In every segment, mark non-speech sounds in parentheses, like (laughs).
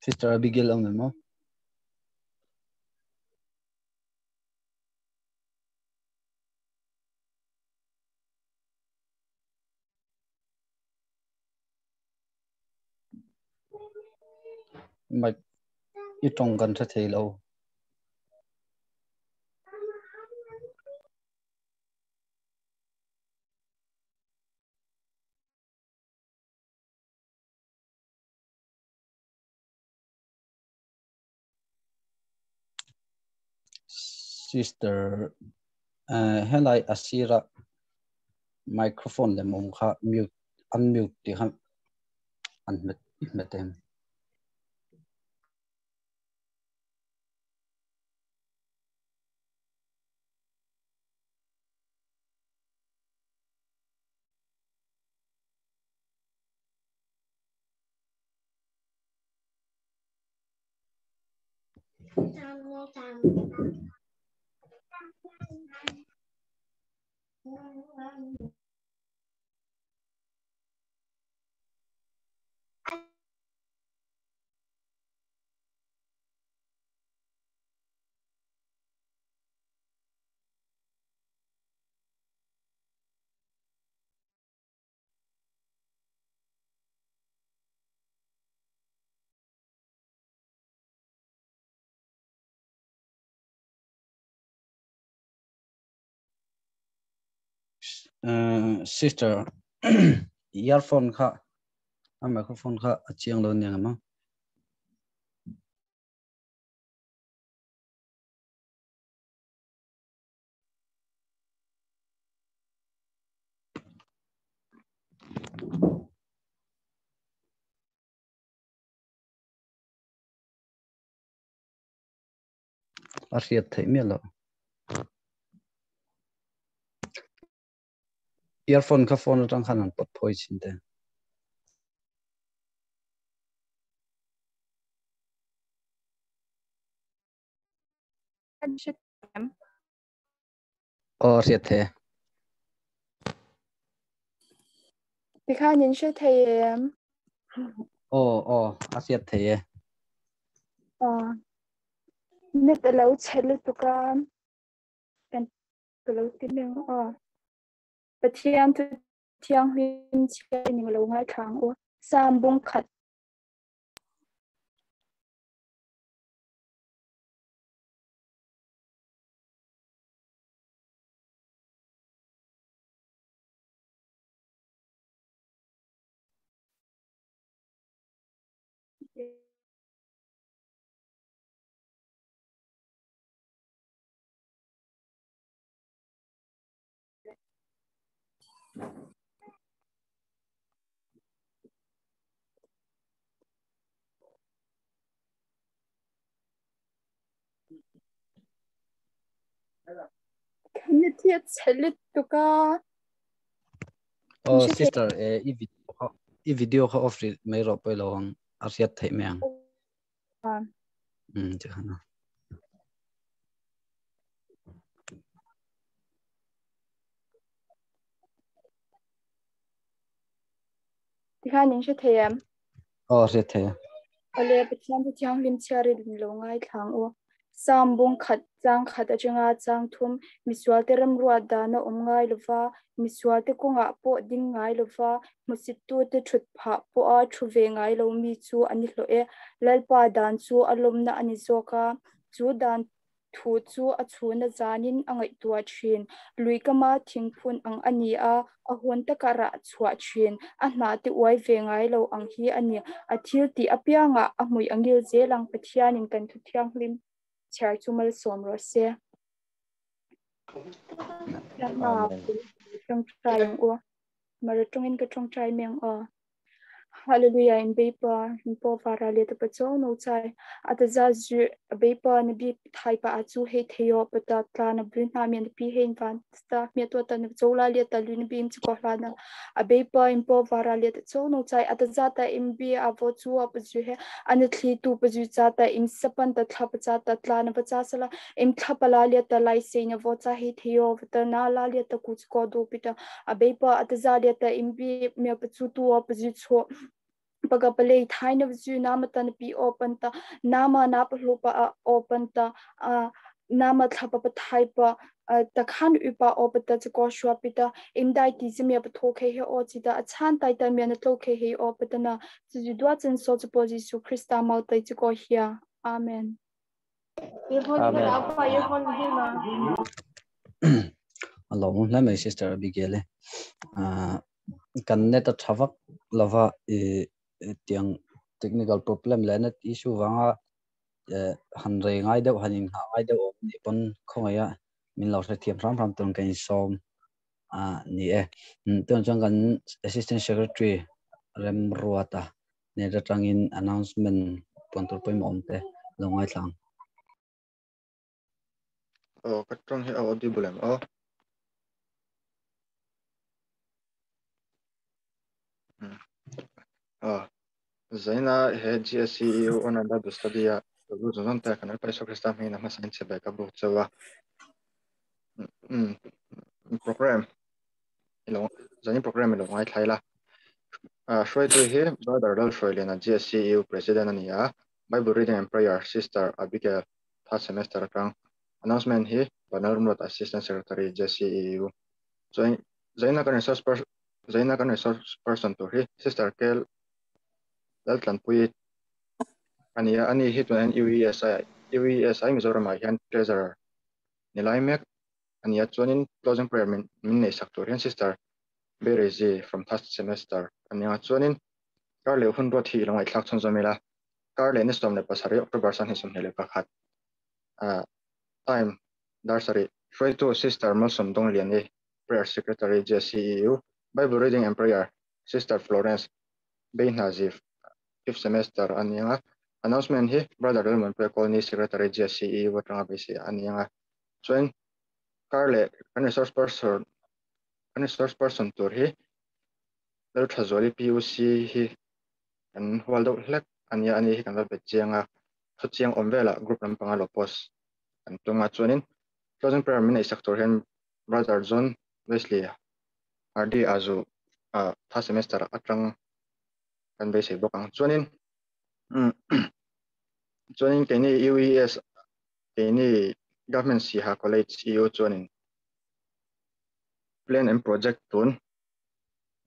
Sister Abigail ang mo. Mạch ít trong gần sẽ thấy lâu. Sister uh, helai asira microphone le mong kha mute unmute ti kha unmute metem Thank you. 我能来 uh, sister. (clears throat) Earphone kha. A microphone kha. A chiang lo nyang ma. Ariat thai mi lo. Earphone ka phone tang khanan pot phoi chin te. Ờ riết thế thì khai nhìn sẽ em? Ồ ồ à riết thế ờ nét lâu chết lúc tụi con cái lâu tin đâu ờ Pathian tu thiang hlim chia ning lo ngai thang o sam bung khat Kan community 成立とか。Oh, sister, eh, i video ha, i video har ofri me ro pe long ar siat thai Ja. Mm, jana. Dikha ning she thaya. O she thaya. Ole bichan bu jang lim chari lim lo ngai thang o. Sam bung khat chang khat a changa chang thum miswal te ram ruwa da na om ngai lova miswal te ko nga po ding ngai lova musit tu te thut pha po a thu ve ngai lo mi chu ani lo e lalpa dan chu alom na ani zoka chu dan thu chu a chhuna zanin angai tua thin lui kama thingphun ang ani a a hon taka ra chhuah thin a hna te uai ve ngai lo ang hi ani a thil ti a pianga a hmui angil zelang pathianin kan thu thiang hlim char chumal som ro se na trong trai yang o mar trong in ka trong trai meng o Hallelujah in bepa in po fara le te pacho no chai ata ju bepa na bi thai pa achu he theo pata tla na brin na men pi hen van sta me to ta na chola le ta lun bim chu ko hla na a bepa in po fara le te cho no chai ata za ta im bi a vo chu a ju he an thli tu pa ju cha ta im sapan ta thla pa cha ta tla na pa cha sala im thla pa la le ta lai se na vo cha he theo ta na la le ta ku ko do pita a bepa ata za le ta im bi me pa chu tu a pa ju cho baga balei thaina zu nama tan pi open ta nama na pa lu open ta nama thapa pa thai pa ta khan u pa op ta cha ko shwa pi ta. Im dai ti zim ya tho khe he o chi ta. Achan tai ta me na tho khe he op ta na. Zu ju dwa chen so chu po ji su krista ma ta chi ko hia amen Hello, (coughs) let me sister Abigail. Uh, kan net a thavak lava e, tiang technical problem le net issue wanga eh, han re ngai deuh hanin ha ngai deuh, ni pon khongaya min lo sa thiam ram ram tong kan som, a ni e. Hmm, Ton chang kan assistant secretary rem ruata ne ra tangin announcement pon tur poi mom te longai thlang oh katong he audible am oh hmm. Ah, zaina he GSE ona da studia lu zon ta kana pa so krista me na ma san che ba bu chawa mm program ilo zani program ilo ngai thaila a shoi tu he brother dal shoi le na GSE president ani ya bible reading and prayer sister abigail third semester kang announcement he panel not assistant secretary GSE zaina kan resource person zaina kan resource person to he sister kel dal tlan pui ani ani hi tu an UESI UESI Mizoram ai hian treasurer. Nilai mek ani chuanin closing prayer min min nei sak tur hian sister Berezi from first semester. Ani a chuanin kar le hun ro thi longai thlak chon zomela kar le ni som le pasari October san hi hele pakhat a ah, time darsari free to sister Malsom dong lian prayer secretary JCEU Bible reading and prayer sister Florence Bain Nazif fifth semester anianga announcement hi brother Delmon pe colony secretary GSCE watanga bisi anianga join karle an resource person an resource person tur hi lo thazoli PUC hi an waldo hlek ania ani hi kan be chianga thu chiang omvela group lam panga lo post an tunga chuanin closing prayer min isak hen brother John Wesley RD azu a tha semester Kan 跟俾谁不讲？昨天，嗯，昨天给你 kan. hmm. (clears throat) UES，给你 government 时下 college EU 昨天 plan and project 端，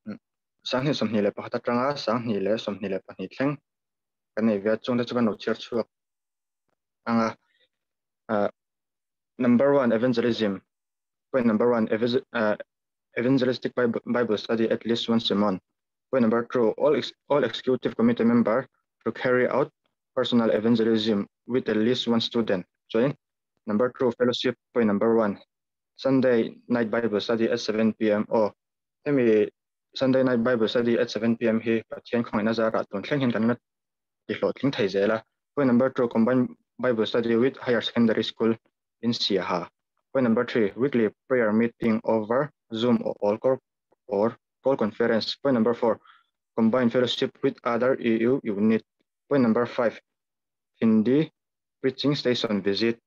嗯，上年上年来把它涨啊，上年来上年来把你听，跟你别中的这个 no 接触，啊，呃，number one evangelism，point number one evangel 呃 ah, evangelistic Bible Bible study at least once a month。Point number 2 all all executive committee member to carry out personal evangelism with at least one student. Join. Number two, fellowship point number one. Sunday night Bible study at 7 p.m. or oh, emi Sunday night Bible study at 7 p.m. hi pathian khong na zara ton thleng hin kan na ti hlo thling thei. Point number two, combined Bible study with higher secondary school in Siaha. Point number three, weekly prayer meeting over Zoom or all corp or call conference. Point number four, combined fellowship with other EU unit Point number five, Hindi preaching station visit.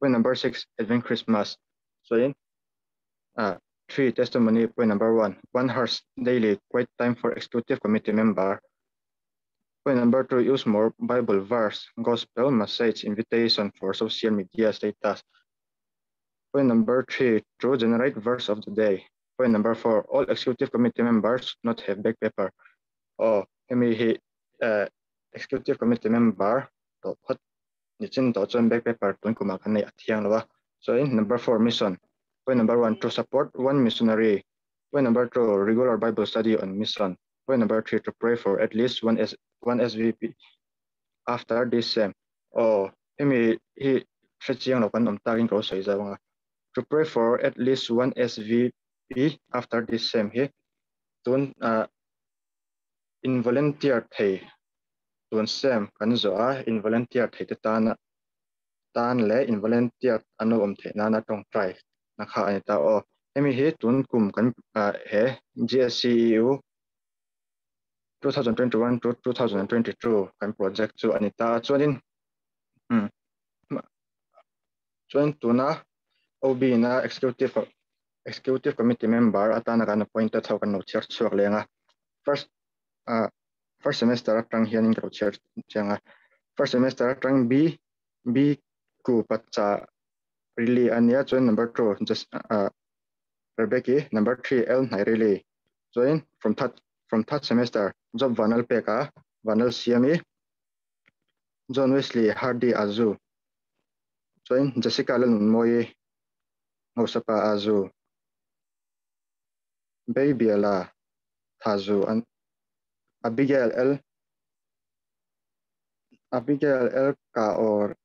Point number six, Advent Christmas. So in uh, three, testimony. Point number one, one hours daily quiet time for executive committee member. Point number two, use more Bible verse, gospel message, invitation for social media status. Point number three, true generate verse of the day. Point number four, all executive committee members not have back paper. Oh, let me uh, executive committee member to khat ni chin to chon back paper tun kuma kan nei athiang lawa so in number 4 mission. Point number 1 to support one missionary. Point number 2 regular bible study on mission. Point number 3 to pray for at least one S, one svp after this sem. Oh ro sei zawanga to pray for at least one svp after this sem hi tun uh, in volunteer thei tuan sem kan zo a in volunteer thei te tan tan le in volunteer anu om the na na tong try na kha ani ta o emi hi tun kum kan he GSCEU 2021 to 2022 kan project chu ani ta chuanin hmm chuan tuna OB na executive executive committee member atana kan appointed thau kan no chair chuak lenga first uh, first semester atang hian in chair changa first semester atang b b ku pacha really ania chuan number 2 just uh, Rebecca number 3 L nai really join from third from third semester job vanal peka vanal siami John Wesley Hardy Azu join Jessica Len Moye Ngosapa Azu Baby Ala Tazu and Abigail L Abigail L ka or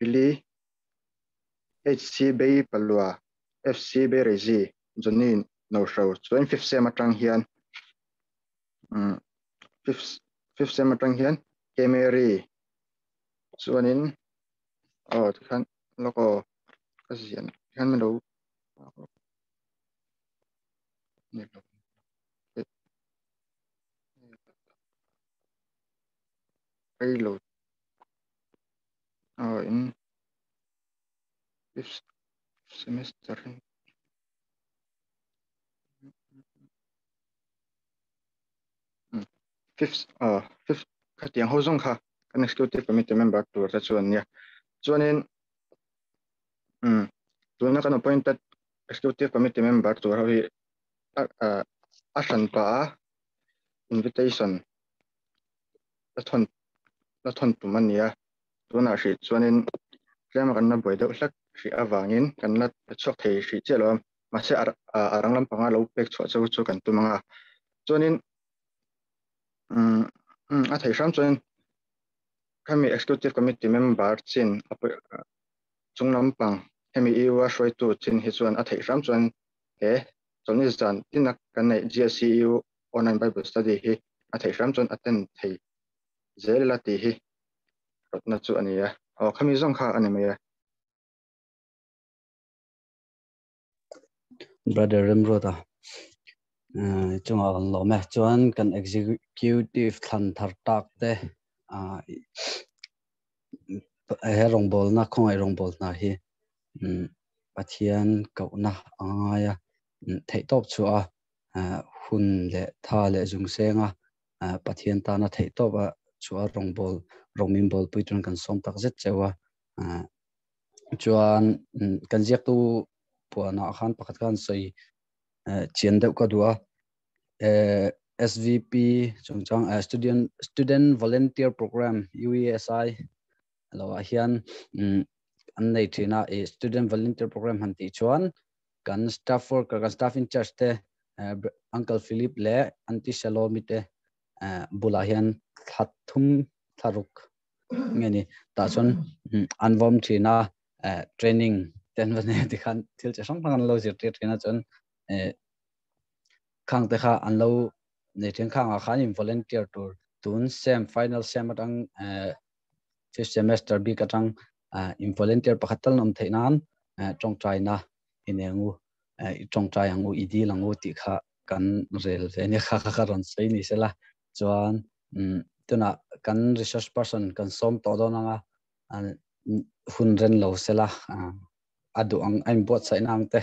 really HC Bay Palua FC Bay Rezi Jonin no show join fifth sem atang hian. Um fifth fifth sem atang hian Kemery chuanin oh khan loko kasian khan me lo Negro. Payload. Uh, in this semester. Fifth, uh, fifth, Katian Hozong Ha, an executive committee member to that's one, yeah. Joining, um, to another point that executive committee member to have อาสันปาอินวิตาชันแล้วทนแล้วทนปุ่มันเนี้ยตัวน่าสิส่วนนี้เรื่องกันนะบ่อเด็กสักสิอาวางินกันนะช็อกเทสิเจ้าลมมาเสียอารังลำปังเราเป็กชกเจ้าชกกันตัวมังอะส่วนนี้อืมอืมอะที่สามส่วนข้ามี executive committee มาบาร์จินอะจุงลำปังข้ามีอีว่าช่วยตัวชินที่ส่วนอะที่สามส่วนเอ๊ะ he chawni zan tinak kan nei GSCU online bible study hi, a thei hram chuan attend thei zel la ti hi. Rotna chu ania aw à. ờ, khami zong kha ani mai à. brother remrota chung a lo me chuan kan executive thlan thar tak te à, he rong bol na khong ai rong bol na hi. Ừ, Pathian ko na aya thei top chu a à, hun le tha le jung senga pathian à, ta na thei top a chu a rong bol rong min bol puitun kan som tak zet chewa à, chuan kan ziak tu puana khan pakhat kan sei chiến deuh ka dua, SVP chungchang student student volunteer program UESI lo hian. An nei thina e student volunteer program han ti chuan kan staff for ka staff in charge te eh, uncle philip le anti shalom te eh, bulahian thathum tharuk. Ngeni ta chon mm, anvom thina eh, training. Ten vane dikhan thil che song pang lo zir te thina chon khang te kha an lo ne thing khang a khan in volunteer tour tun sem final sem atang fifth semester bi katang in volunteer pakhatal nom thainan chong trai na. inengu eh, ngu chong cha yang idi langu ngu ti kha kan rel ve ne kha kha kha ron sei ni sela chuan mm, tuna kan research person kan som to do nanga hun ren lo sela adu ang aim bot sai nang te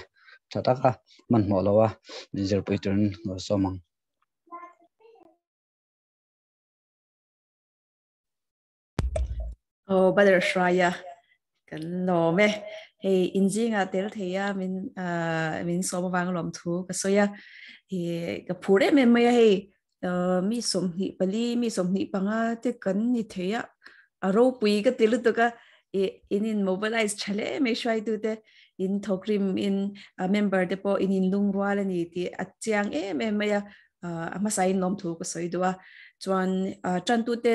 thataka man mo lo wa zer pe turn so oh badar shraya no me he inji nga tel the ya min a min so ba wang lom thu ka so ya he ka phure me me he mi som hi pali mi som hi panga te kan ni the ya aro pui ka tel to ka in in mobilize chale me shwai tu te in thokrim in a member de po in in lungwal ni ti atyang e me me ya ama sai nom thu ka so i do chuan chan tu te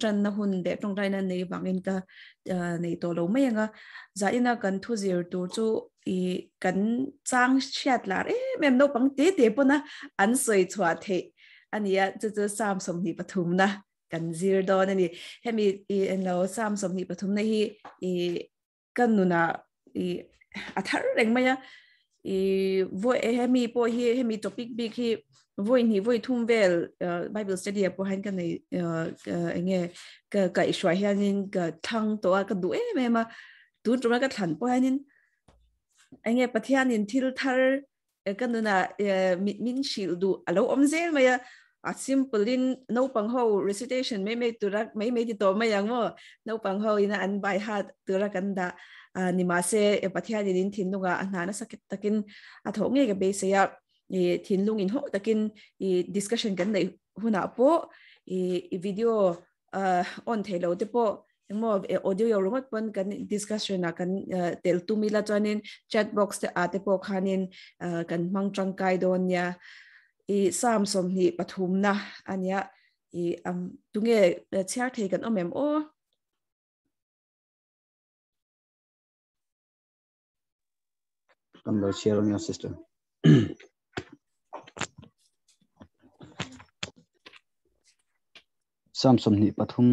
chan na hun de tong dai na nei bangin ka nei to lo mai nga za ina kan thu zir tu chu i kan chang chiat la e mem no pang te te po na an soi chwa the ania chu chu sam som ni pathum na kan zir do na ni hemi i en lo sam som ni pathum na hi i kan nu na i athar reng maya i vo hemi po hi hemi topic big hi voi ni voi thum vel ờ, bible study po han kan nei nge ka ka ishwa hianin ka thang to ka du e me ma tu tu ka than po hanin nge pathian in thil thar kan na min shil du alo, om zel ma ya. A simple in no pang ho recitation me me tu rak me me ti to ma yang mo no pang ho ina an by heart tu rak an da à, ni ma se pathian in thin nu ga na na sakit takin a à, tho nge ga be se ya e thin lung in ho takin e discussion kan nei huna po e video on thelo te po mo audio yo rungot pon kan discussion na kan tel tu mila chanin chat box te ate po khanin kan mang tangkai don ya i sam som ni pathum na ania i am tunge chiar thei kan omem o I'm going to share on your system. (clears throat) samsum ni pathum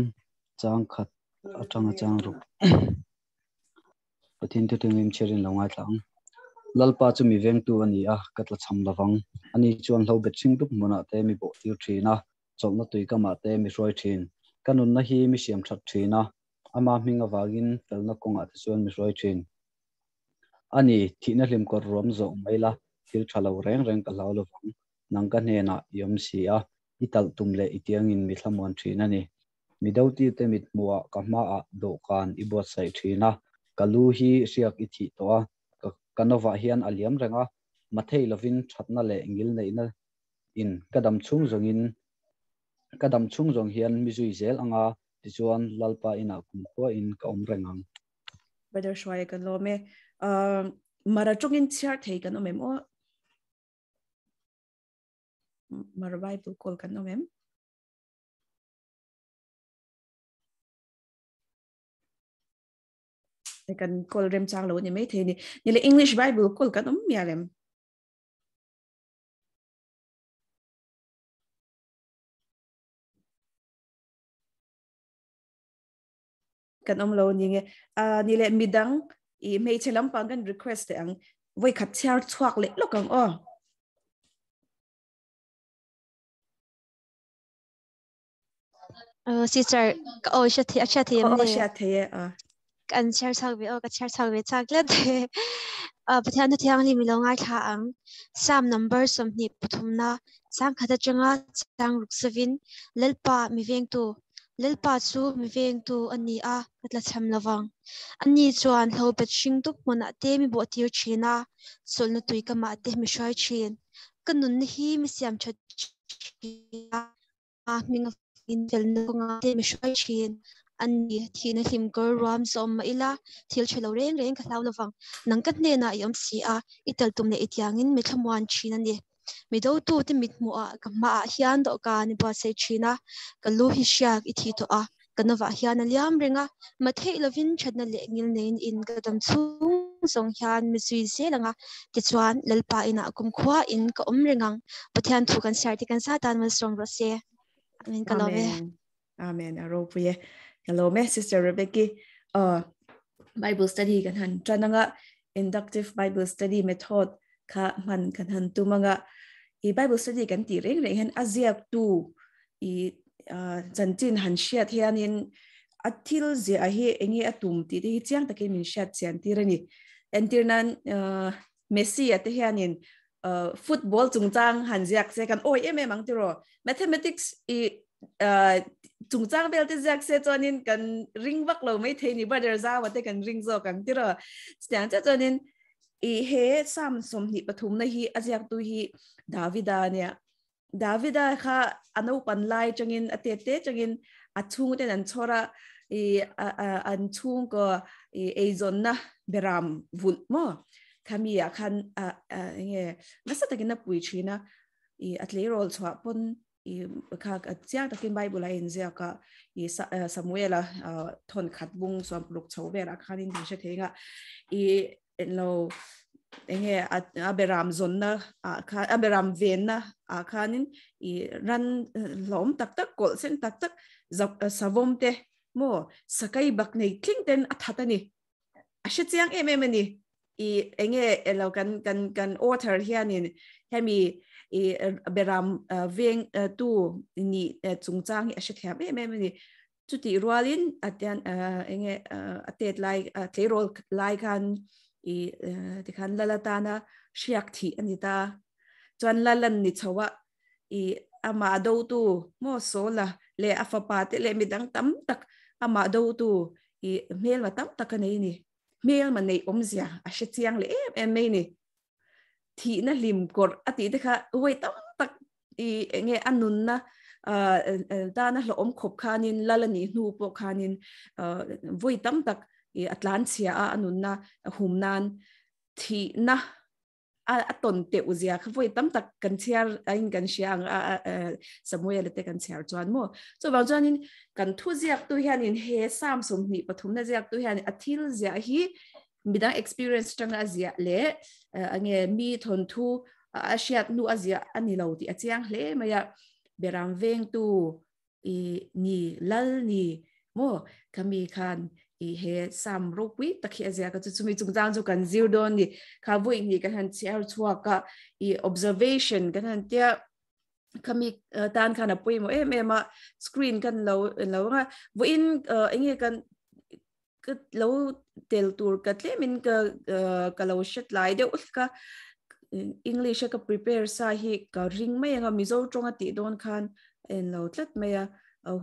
chang khat atang chang ru. Pathin te tumim cherin longa tlang. Lalpa chu mi veng tu ani a katla cham lawang ani chuan lo betching dup mona te mi bo tiu thina chawna tui kama te mi roi thin. Kanun na hi mi siam that thina ama hminga wagin felna konga te chuan mi roi thin. Ani thina hlim kor rom zo maila thil thalo reng reng ka lawlo nang ka hne na yom si a. ital tumle itiang in mi thlamon thina ni mi dauti te mit muwa ka ma a do kan bot sai thina kalu hi riak i thi to kanova hian aliam renga mathei lovin thatna le engil nei na. In kadam chung zong in. Kadam chung zong hian mi zui zel anga. Ti chuan lalpa ina kum kho in ka om rengang. Brother shwai kan lo me. Ah, Mara chung in chiar thei kan no me mo mara bible kol kan Thì cần kol rem chang lo ni mấy thế ni ni le english bible kol kan um ya lem kan om lo ni nge, a ni le midang i mei chelam pang kan request ang, voi khat char chuak le, lo kang o Uh, sister, oh, siya thi, siya thi, oh, siya thi, ah. kan share chak ve o ka share chak ve chak le de a pathian tu thiang li mi lo ngai tha ang sam number som ni puthum na. Sang khata changa chang ruk savin lelpa mi veng tu. Lelpa chu mi veng tu ani a katla cham lawang ani chuan hlo bet shing tu mona te mi bo tir china sol na tui ka ma te mi shai chin kanun hi mi siam chat a minga in tel na nga te mi shai chin an ni, thi na him kor ram som ma ila, thil chelo reng reng ka thaw lawang nang kat ne na yom si a itel tum le itiangin mi thamwan china ni. Mi do tu te mit mu a, ka ma hian do ka ni ba se china. Ka lu hi syak ithi to a kanawa hian a liam renga ma lovin chadna le ngil nein in kadam chung song hian mi sui se langa ti chuan lalpa ina kumkhua in ka om rengang pathian thu kan sarti kan sa tan mal song rose Amen, ka lo amen. À, Aro puye hello me sister rebecca. Uh bible study kan han trananga inductive bible study method kha man kan han tumanga i bible study kan ti reng reng han aziak tu. I chanchin han shiat hianin athil ze a hi engi atum ti hi chiang takin min shiat chian ti rani entirnan ờ, messi at hianin uh, football chung chang han ziak se kan oi em em ang tiro mathematics i uh, chung chang bel te jak se chonin kan ring vak lo mai the ni brother za wa te kan ring zo kan tiro styang cha chonin i he sam som hi pathum na hi ajak tu hi davida ne davida kha ano pan lai changin ate te changin achung te nan chora i an chung ko i ezon na beram vun mo kami ya khan nge nasa takin na pui china i atle rol chwa pon i kha chiang takin bible in zia ka i samuela thon khat bung som luk chho be ra khanin din she thenga i lo enge aberam zonna kha aberam venna a khanin i ran lom tak tak kol sen tak tak savom te mo sakai bak nei tling ten athatani ashe chiang em em ni i enge elo kan kan kan author hianin hemi i beram veng tu, ni chungchang a she thia me me ni chuti rualin atian enge atet lai tlerol lai kan i ti kan lalatana shiak thi anita chuan lalan ni chowa i ama do tu mo sola le afa te le midang tam tak ama do tu i mel ma tam tak nei ni mail ma nei om zia a she chiang le em em mai ni thi na lim kor ati te kha wei tam tak i nge anun na ta na lo om khop khanin lalani nu po khanin voi tam tak i atlantia chia a anun na hum nan thi na a a ton te uzia kha voi tam tak kan chiar ain kan siang a samuel te kan chiar chuan mo so wa chuan in kan thu ziak tu hian in he sam som ni pathum na ziak tu hian athil zia hi midang experience tanga zia le ange mi thon thu a shiat nu azia ani lo ti achiang hle maya berang veng tu i ni lal ni mo kami khan i he sam ro pui takhi azia ka chumi chung jang chu kan zir don ni. Kha voi ni kan han chiar chua ka i observation kan han tia kami e, tan kana pui mo. Eh, em em screen kan lo lo nga. Vo in e, enge kan, ka lo tel tur ka tle min ka e, ka lo shit lai de ul (laughs) ka english ka prepare sa hi ka ring mai nga mizo tonga ti don khan en lo tlat mai a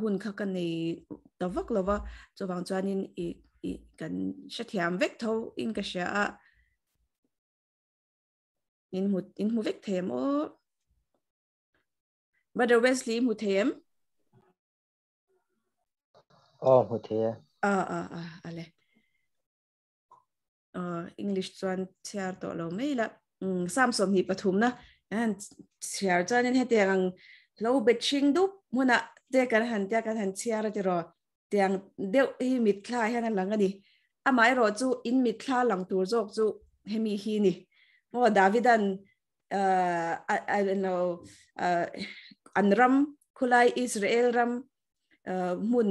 hun kha kan nei tawak lova cho wang chuanin i i kan sha thiam vek tho in ka sha a in mu in mu vek them o brother wesley mu them oh mu the a a a ale english chuan chiar to lo mai la sam som hi pathum na an chiar chuan in hetiang lo betching du muna te kan han te kan han chiar ti ro tiang deuh hi mit thla hian an lang ani amai ro chu in mit thla lang tur jok chu hemi hi ni mo davidan uh i don't know uh anram khulai israel ram mun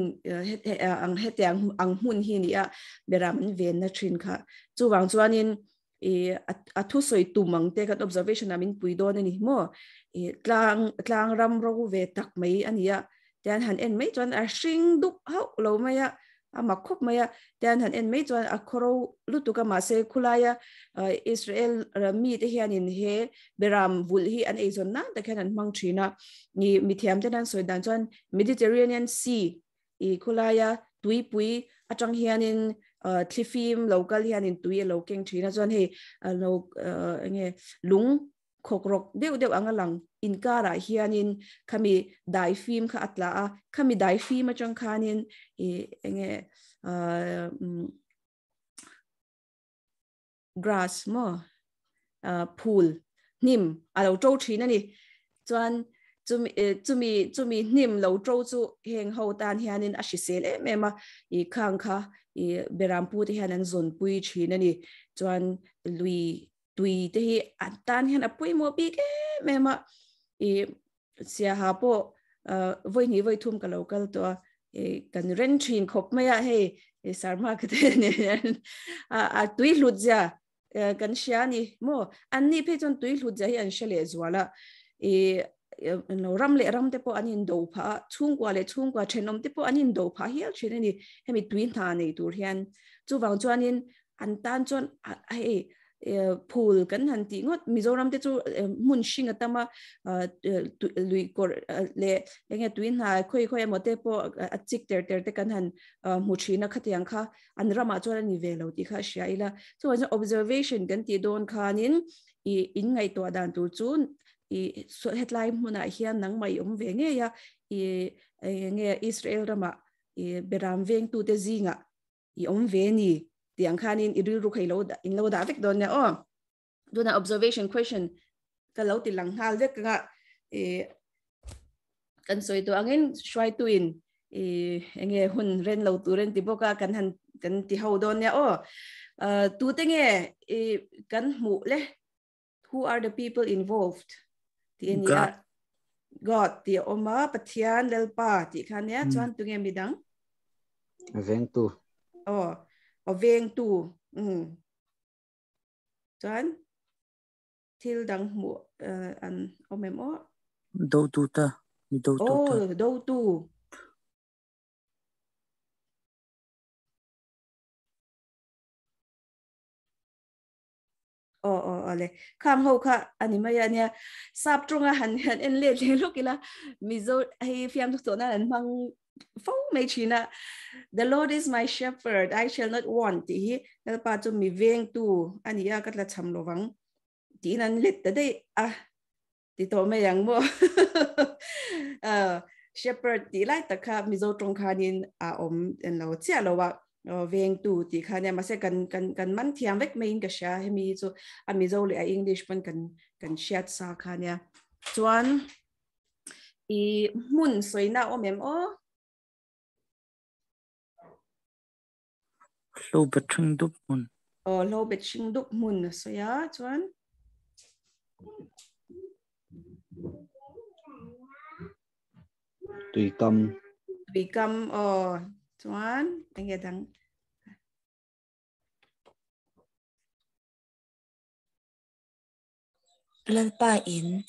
ang hetiang ang mun hi ni a beram ven na thin kha chu wang chuanin e a thu soi tumang te kan observation amin puidon ani mo e tlang tlang ram ro ve tak mai ania dan han en mai chuan a hring dup hau lo maya a ama khop mai maya dan han en mai chuan a khoro lutu ka ma se khulaya israel mi te hian in he, beram vul hi an ezon na ta khan mang thina ni mithiam te dan soi dan chuan mediterranean sea, i khulaya tui pui atang hian in thlifim local hian in tui lo keng thina chuan he lo nge lung ขกรกเดี๋ยวเดี๋ยวอังลังอินการะเฮียนินขมีได้ฟิล์มขอัตลาขมีได้ฟิล์มจังคานินเอเงเอ่อกราสมอเอ่อพูลนิมอะเราโจชินนี่จวนจุมิเอจุมีจุมีนิมเราโจจูเฮงเฮาตานเฮียนินอาชิเซลเอเม่มาอีข้างค่ะอีเบรัมพูดเฮียนันซนปุยชินนี่จวนลุย hi an tan hian a pui mo bi ke me ma i sia ha po voi ni voi thum ka local to e kan ren thin khop maya he e sarma ka te ne a tui lut ja kan sia ni mo an ni pe chon tui lut ja hi an shele zwala e no ram le ram te po anin do pha chung kwa le chung kwa thenom te po anin do pha hial chine ni hemi tui tha nei tur hian chu wang chuanin an tan chon ai pool kan han ti ngot mizoram te chu mun shinga tama lui kor le lenge tuin ha khoi khoi mo te po achik ter ter te kan han mu thina khatiang kha an rama chora ni velo ti kha shaila so as observation kan ti don khanin i in ngai to dan tu chu i so headline muna hian nang mai um ve nge ya i nge israel rama i beram veng tu te zinga i om ve ni tiang khanin iril ru khailo da in lo da vek don ne o do na observation question ka lo ti lang hal vek nga e kan soi to angin shwai tu in e enge hun ren lo tu ren ti boka kan han kan ti ho don ne o tu te nge e kan mu le who are the people involved ti en ya god ti oma pathian lelpa ti khan ya chuan tu nge midang veng tu oh ở ven tu ừ. Chuan thil dang mu an omem o đâu tu ta? Đâu tu ta? Đâu tu ờ ờ ờ lệ kham hậu kha anh ơi, anh em, sắp trung à hẳn hẳn em lệ lệ lúc kia là mi zo hay phim thuốc tổ na là mang Fomage, na, the Lord is my shepherd, I shall not want. Tihi, kalapatu mi veng tu, aniya katla chamlovang. Ti nan lit today, ah, tito me yang mo. (laughs) Ah, shepherd, ti lai taka mizo trong kanin a om en lo tia lo wa. veng tu ti khanya ma se kan kan kan man thiam vek main ka sha hemi so ami zo le english pan kan kan shat sa khanya chuan i mun soina o mem o lo bet chung dup mun o lo bet chung dup mun so ya chuan tùy cầm tùy cầm o chuan anh nghe đăng lalpa in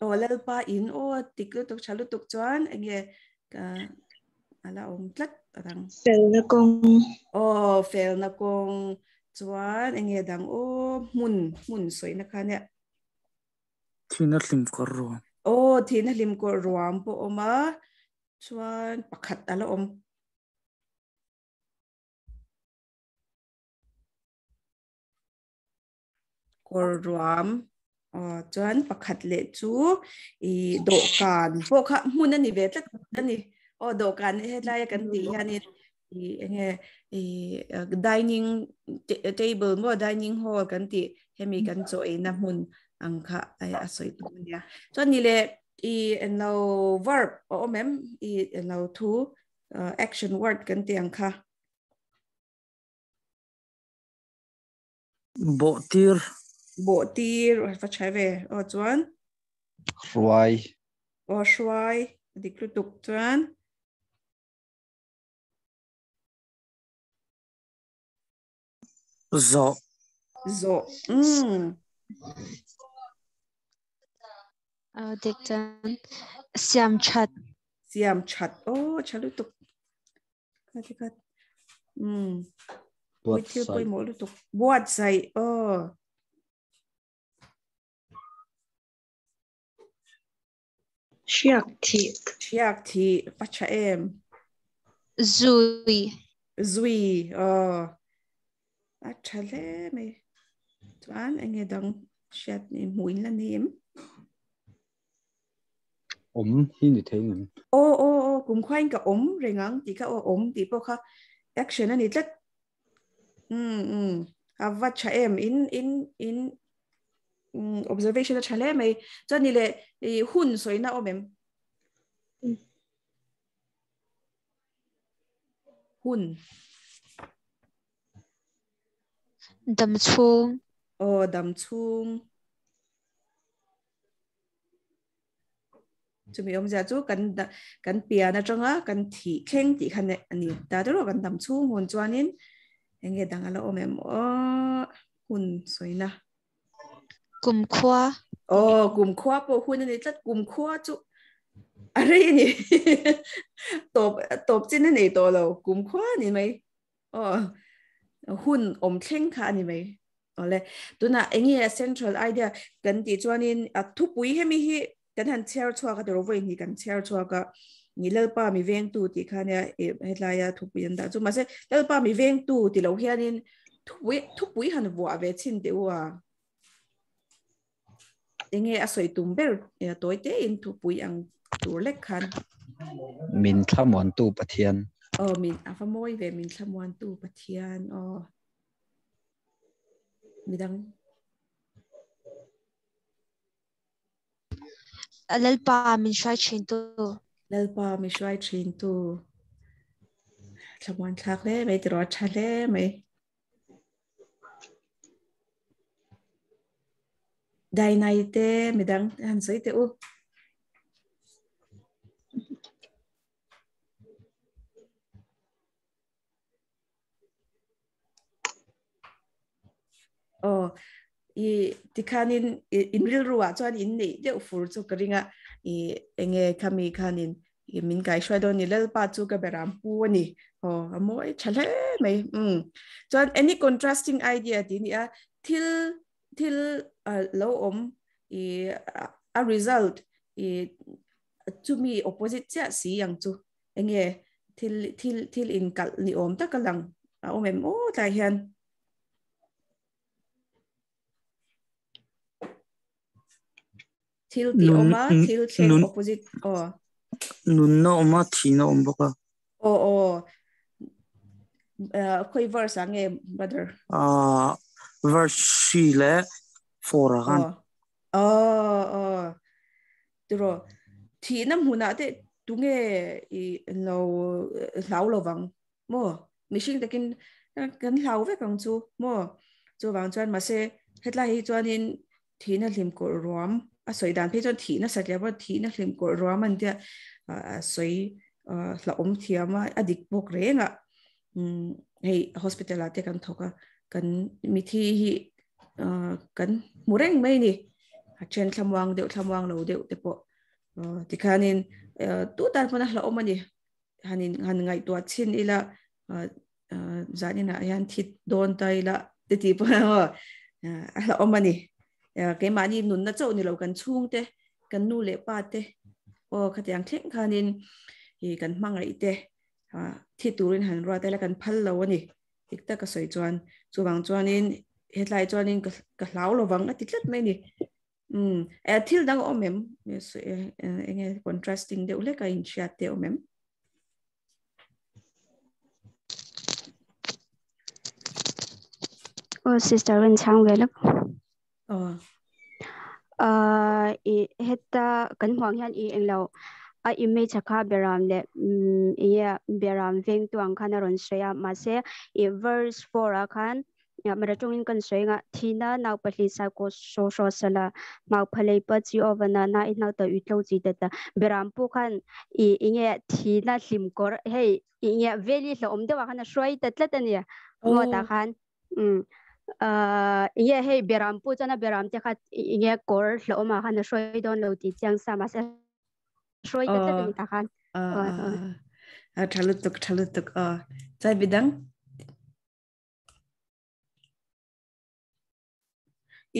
o lalpa in o tiklu tuk chalu tuk chuan anh nghe ala ong tlat adang fail na kong oh fail na kong chuan enge dang o mun mun soi na kha ne thina hlim ko ro oh thina hlim ko ruam po oma chuan pakhat ala om kor ruam จวนประคัดเลจูอีโดกันพวกค่ะมุนนี่เวทละนี่ o dawhkan he lai kan ti hianin i enge i dining table mo dining hall kan ti hemi kan cho e na hmun ang kha ai asoi tu nia chuan ni le i no verb o mem i no thu action word kan ti ang kha bo tir bộ tir và trái về ở chuan ruai ở xoay đi cứ tục chuan So. So. Mm. Oh, Dicton. Siam chat. Siam chat. Oh, chalutok. Katikat. Mm. Buat sai. Buat sai. Oh. Shiakti. Shiakti. Siak. Pacha em. Zui. Zui. Oh. Bắt cha lẽ mày. Chuan anh nghe đăng siat ni mũi là niệm om hi ni thế ngin ô ô ô cũng khoan cả ống rồi ngang thì cả ống thì bao khá action rất ừ ừ. À vắt cha em in in in um, observation cha lẽ mày. Cho nên là hun soi na ôm em. Hun Dam chung. Oh, đầm chung. Chú mi ông già chú cần cần bia na trong á cần thị khen thị khăn này anh ấy đã đó cần đầm chung hồn cho anh ấy anh ấy đang alo em ô hồn soi na. Cùng khoa. Oh, cùng khoa bộ hồn này rất cùng khoa chú. À đây anh ấy. Tộp tộp trên anh ấy tổ lâu cùng khoa anh ấy mấy. Oh hun om thleng kha ani mai. Ole tuna engi a central idea, kan ti chuanin a thu pui hemi hi, kan han chair chua ka ro voi ni, kan chair chua ka ni lel pa mi veng tu ti kha ne e hetlaya thu pui da. Chu ma se lel pa mi veng tu ti lo hianin thu pui thu pui han wa ve chin de wa enge a soi tum ber e toite in thu pui ang tur lek khan. Min thamon tu pathian. Oh, min afamoy ve min thamuan tu pathian o midang lalpa min shai chin tu lalpa min shai chin tu thamuan thak le mai tiro tha le mai dai nai te midang han sei te u uh. 哦，伊伫看因因日路啊，转因哩热乎做个人啊，伊应该看咪看因。伊民解说到你咧把做个别人播呢，哦，阿莫诶，吃咧没，嗯，所以 any contrasting idea 啲你啊，till till 啊老 om 伊啊 result 伊 to me opposite 即是样做，應該 till till till in 隔你 om 得個人，啊我咪哦大現。Thil ti oma thil chen opposite oh. nun na oma thi na om boka oh oh. Uh, khoi verse ange brother? Uh, verse shi le for han oh. Oh tro thi nam huna te tunge i lo lau lo wang mo mishing takin kan lau ve kang chu. Mo chu wang chuan ma se hetla hi 啊，所以但譬如提那啥了不提那连个罗曼的啊，所以呃，老我们提啊嘛，啊，迪波克人啊，嗯，嘿，hospital 啊，这跟头个跟米提呃，跟木人没呢，啊，全他们忘掉，他们忘了掉，对不？呃，你看呢，呃，都打不那老我们呢，还呢还能爱多亲伊拉，呃呃，咱呢那样提多大伊拉，对不？啊，老我们呢。Cái mà mani nun na cho ni lo kan chung te kan nu le pa te o khatyang thleng khanin hi kan mangai te thi turin han ra te la kan phal lo ani tikta ka soi chuan chuwang chuanin hetlai chuanin ka hlau lo wang ati tlat mai ni um à thil dang om em enge contrasting de ule ka in chat te om em Oh, sister Wen Chang Velap ờ. Uh, i heta kan huang hian i englo a image kha beram le iya beram veng tuang khana ron shreya ma se i verse 4 a khan ya mara tungin kan shrenga thina naw pali sa ko so so sala mau phale pa chi ovana na i naw ta utlo chi ta ta beram pu khan i inge thina hlim kor hey inge veli hlo om de wa khana shwai ta tla ta ni mo ta khan um ye hei beram pu chana beram te khat inge kor lo ma khan shoi don lo ti chang sa ma se shoi ka ta ta khan a thalu tuk thalu tuk a chai bidang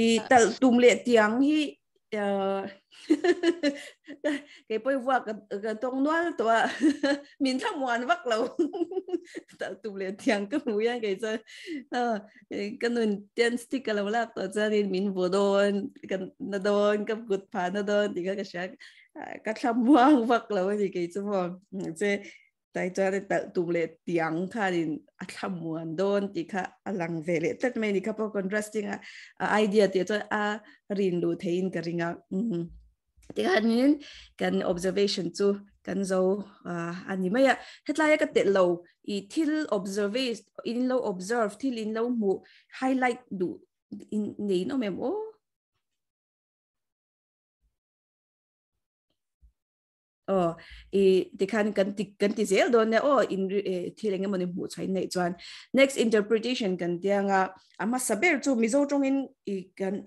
i tal tum le tiang hi cái bôi vợ cái tông nói tụi mình tham quan vắt lâu tạo tụ liền tiếng cái mũi anh cái giờ cái nền tiền stick lâu lắm tụi giờ thì mình vừa đồn cái nó đồn cái gút phá nó đồn thì cái cái sáng cái tham quan vắt lâu thì cái chỗ mà chứ tại cho nên tạo tụ liền tiếng khai thì tham quan đồn thì khai lăng về lệ tất mấy thì cái bao contrasting idea thì cho à rin lu thấy cái ringa thì hanin gần observation chu kan zo ani hết lại cái tiết lâu i thil observe in lâu observe thil in lâu mù, highlight du in nei no mem o oh i de kan kan ti kan ti zel don ne oh in thil engem ni mu chai nei chuan next interpretation kan tianga ama saber chu mizo tong in i kan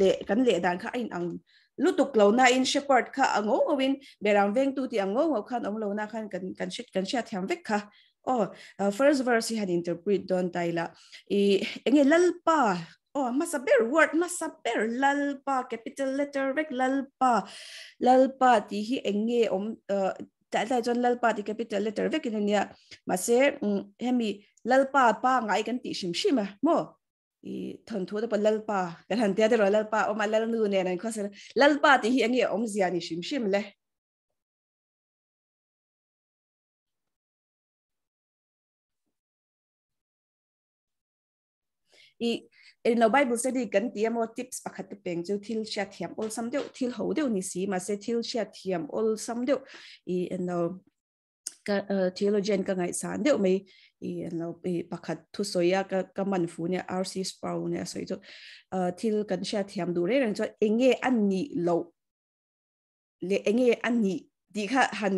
le kan le dan kha in ang lutuk lo na in shepherd kha ango ngowin berang veng tu ti ango ngo khan om lo na khan kan kan shit kan sha thiam vek kha oh first verse had interpret don taila i enge lalpa Oh, masaber word masaber lalpa capital letter vek lalpa. Lalpa ti hi enge om tại tại cho lalpa ti capital letter viết in nia mà sẽ ừ, hemi lalpa pa ngai kan ti sim sim à mo i thon thu da pa lalpa. Kan han tia de lalpa o ma lal nu ne nan ko lalpa ti hi enge om zia ni sim sim le i in no bible study kan tia mo tips pakhat te peng chu thil sha thiam ol sam deu thil ho deu ni si ma se thil sha thiam ol sam deu i in no ka theologian ka ngai san deu mai i no i pakhat thu soya ka ka man fu ne rc sproul ne so chu thil kan sha thiam du re ran cho enge an ni lo le enge an ni di kha han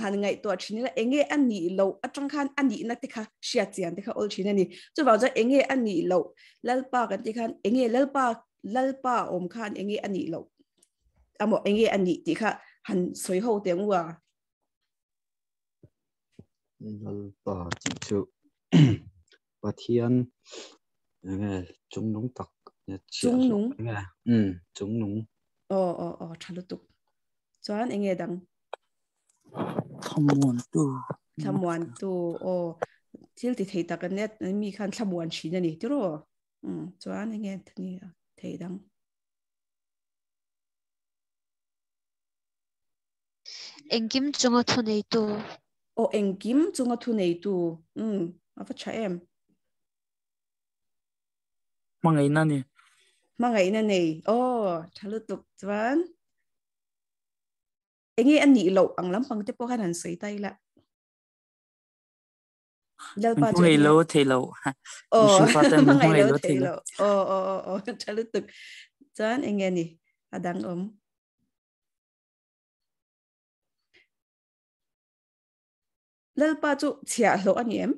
han ngai to chini la enge an ni lo atang khan an ni na te kha shia chian te kha ol chini ni chu ba za enge an ni lo lalpa kan ti khan? Enge lalpa lalpa om khan enge an ni lo amo enge an ni ti kha han soi ho te wa lalpa chi chu pathian nghe chúng núng tắc chúng núng nghe. Ừ chúng núng ồ ồ ồ trả lúc tục. chuan anh nghe đằng tham chuan enge dang thamuan tu thamuan tu o thil ti thei tak net mi khan thamuan shin ani tiro um chuan enge thni thei dang engkim chunga thunei tu o engkim chunga thunei tu um apa cha em mangai nani mangai nani oh chalutuk chuan เองอันนี้เราอังล้ำปังจะพอขนาดสวยไตละแล้วปาจะไทโล่เทโลฮโอ้ไม่รู้เทโลโอ้โอ้โอ้จะรู้ตึกจานเองอันนี้อาดังอมเราปาจุเชีย lal pa chu chia lo ani em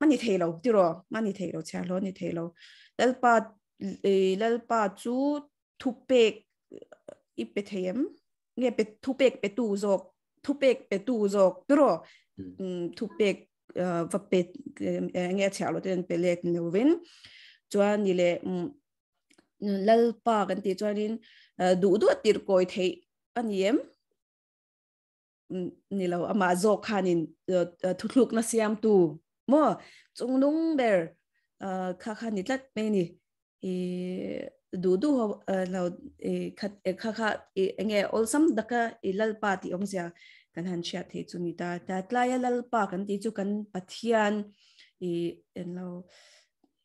mani thelo ti ro mani thelo chia lo ni thelo lal pa lal pa chu thu pe i pe them 예, 배, 투백 배두 족, 투백 배두족 들 어, 음, 투백 어, 배, 예, 잘로 된 배렉 노 빈, 조한 일에 음, 랄파 간티 조한인 두두 띠르코이 테 아니엠 nilo ama zo khanin thutluk na siam tu mo chungnung ber kha khani tlat me ni e du du lo e khat e kha kha e nge ol sam daka lal pa ti om sia kan han chia the chu ni ta. Ta tla ya lal pa kan ti chu kan pathian en lo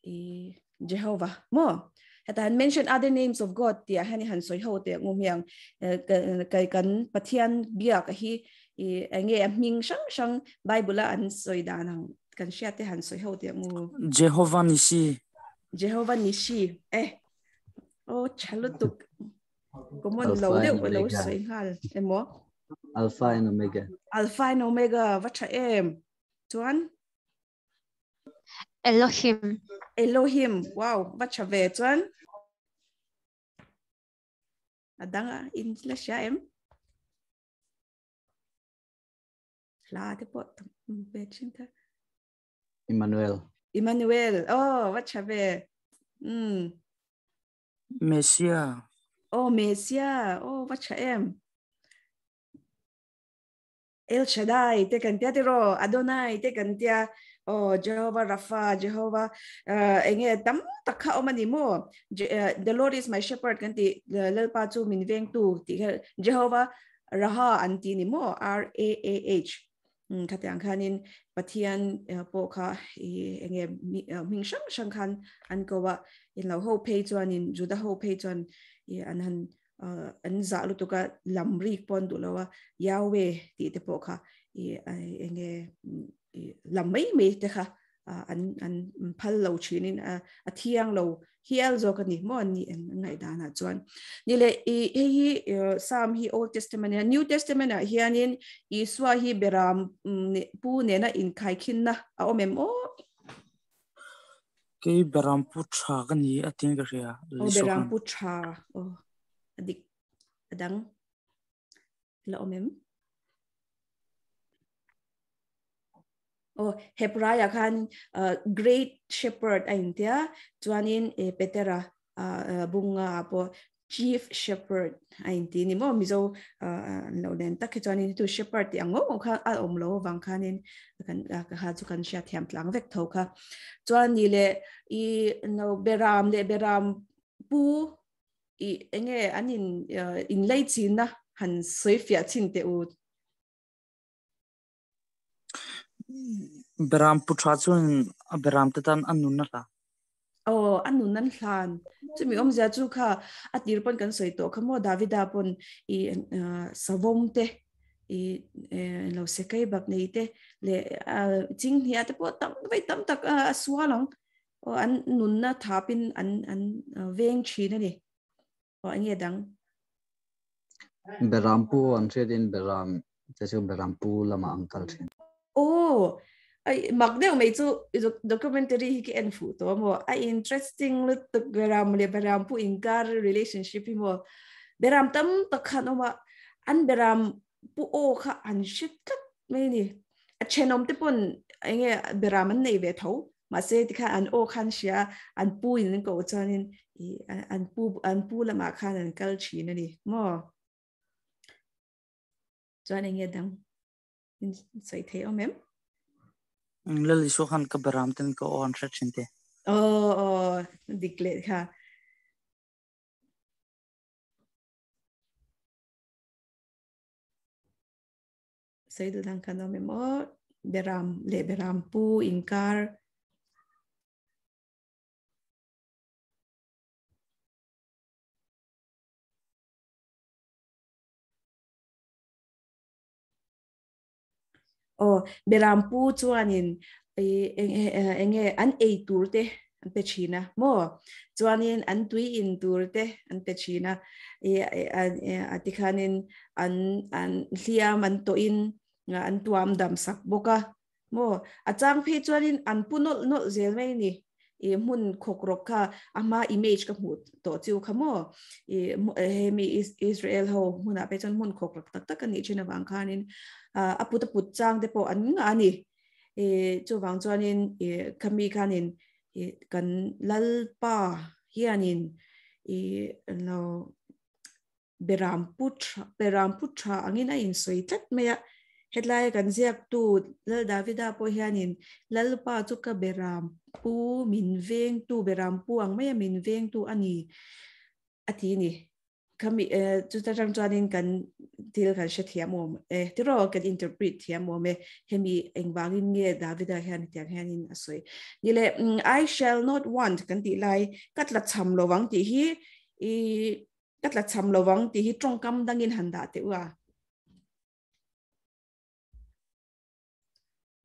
e jehovah. Mo hata han mention other names of god ti a hani han soi ho te ngum yang kai kan pathian bia ka hi i ange ming sang sang bible an soi da nang kan sia te han soi ho te ngu. Jehovah nisi jehovah nisi eh o chalo tuk como lo de lo soi hal emo alpha and omega alpha and omega vacha em chuan Elohim. Elohim. Wow, bacha ve chuan. Adanga in la sha em. La te pot be chinta. Emmanuel Emmanuel. Oh, bacha ve. Mm. Messiah Oh, Messiah. Oh, bacha em. El Shaddai, te kan tia tiro, Adonai, te kan tia, oh, Jehovah Rapha, Jehovah, uh, enge tam takha omani mo, uh, the Lord is my shepherd, kan ti, lalpa chu min veng tu, Jehovah Raha anti ni mo, R-A-A-H. Kati ang kanin patian po ka enge ming shang shang kan an ko wa in lau ho pei chuan in juda ho pei chuan an han an za lu tuka lamri pon du lawa yawe ti te po kha i enge lamai me te kha an an phal lo chinin a thiang lo hial zo ka ni mo ni en ngai da na chuan ni le i hi sam hi old testament ya new testament a hianin i swa hi beram pu ne na in khai khin na a omem o ke beram pu tha kan ni ating ka ria o beram pu tha o adik adang la omem oh hebraya khan great shepherd ain tia chuanin e petera bunga po chief shepherd ain ti ni mo mizo lo den tak chuanin tu shepherd ti ango kha a om lo wang khanin kan ka ha chu kan sha thiam tlang vek tho kha chuan ni le i no beram le beram pu i enge anin in late chin na han soifia chin te u beram puchachun beram tetan anunna la o anunan hlan. Chumi om ja chu kha atir pon kan soi to. Khamo davida pon i e, savom te i e, lo sekai bak nei te. Le ching hi ate po tam vai tam tak aswalang o an nunna thapin an an veng chi chhina ni. O an ye dang. Berampu an che din beram che chu berampu lama angkal chen. oh ai mak deu mai chu documentary hi ki en fu to mo ai interesting lu tu beram le beram pu ingar relationship hi mo beram tam takhan oma an beram pu o kha an shit kat mai ni a chenom te pon enge beram an nei ve tho ma se ti kha an o khan sia an pu in ko chanin an pu an pu la ma khan an kal chi ni mo chuan enge dang nghe đăng sai thế ông em. Lali so khan ka baram ten ko on ra chinte ờ ờ dikle kha. Sai du dang kan om em beram le beram pu inkar oh berampu chuanin enge an ei turte an pe china mo chuanin an tui in turte an pe china atikhanin an an hliam an to in nga an tuam dam sak boka mo achang phe chuanin an punol no zel mai ni e mun kokrok ka ama image ka mut to chu khamo e hemi israel ho muna pe chon mun kokrok tak tak ani china wang khanin a put put chang te po an nga ani e chu wang chuanin e khami khanin e kan lal pa hianin e no beram putra beram putra angina in soitat meya headline kan ziak tu lal davida po hianin lal pa chu ka beram pu min veng tu beram pu ang maya min veng tu ani ati ni kami chu ta tang chuanin kan til kan she thiam om e tiro kan interpret thiam om me hemi engwangin nge davida hian tiang hianin asoi nile i shall not want kan ti lai katla cham lo wang ti hi i katla cham lo wang ti hi trong kam dangin handa te wa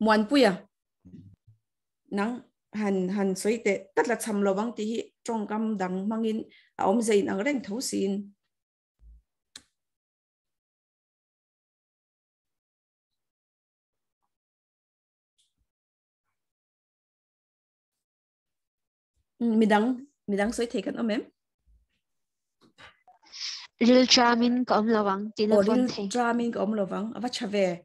muan puya nang han han soi te tat la cham lo wang ti hi trong kam dang mangin a om zai nang reng tho sin. Midang midang soi the kan omem ril tramin ko om lawang ti la ril tramin ko om lawang awa chave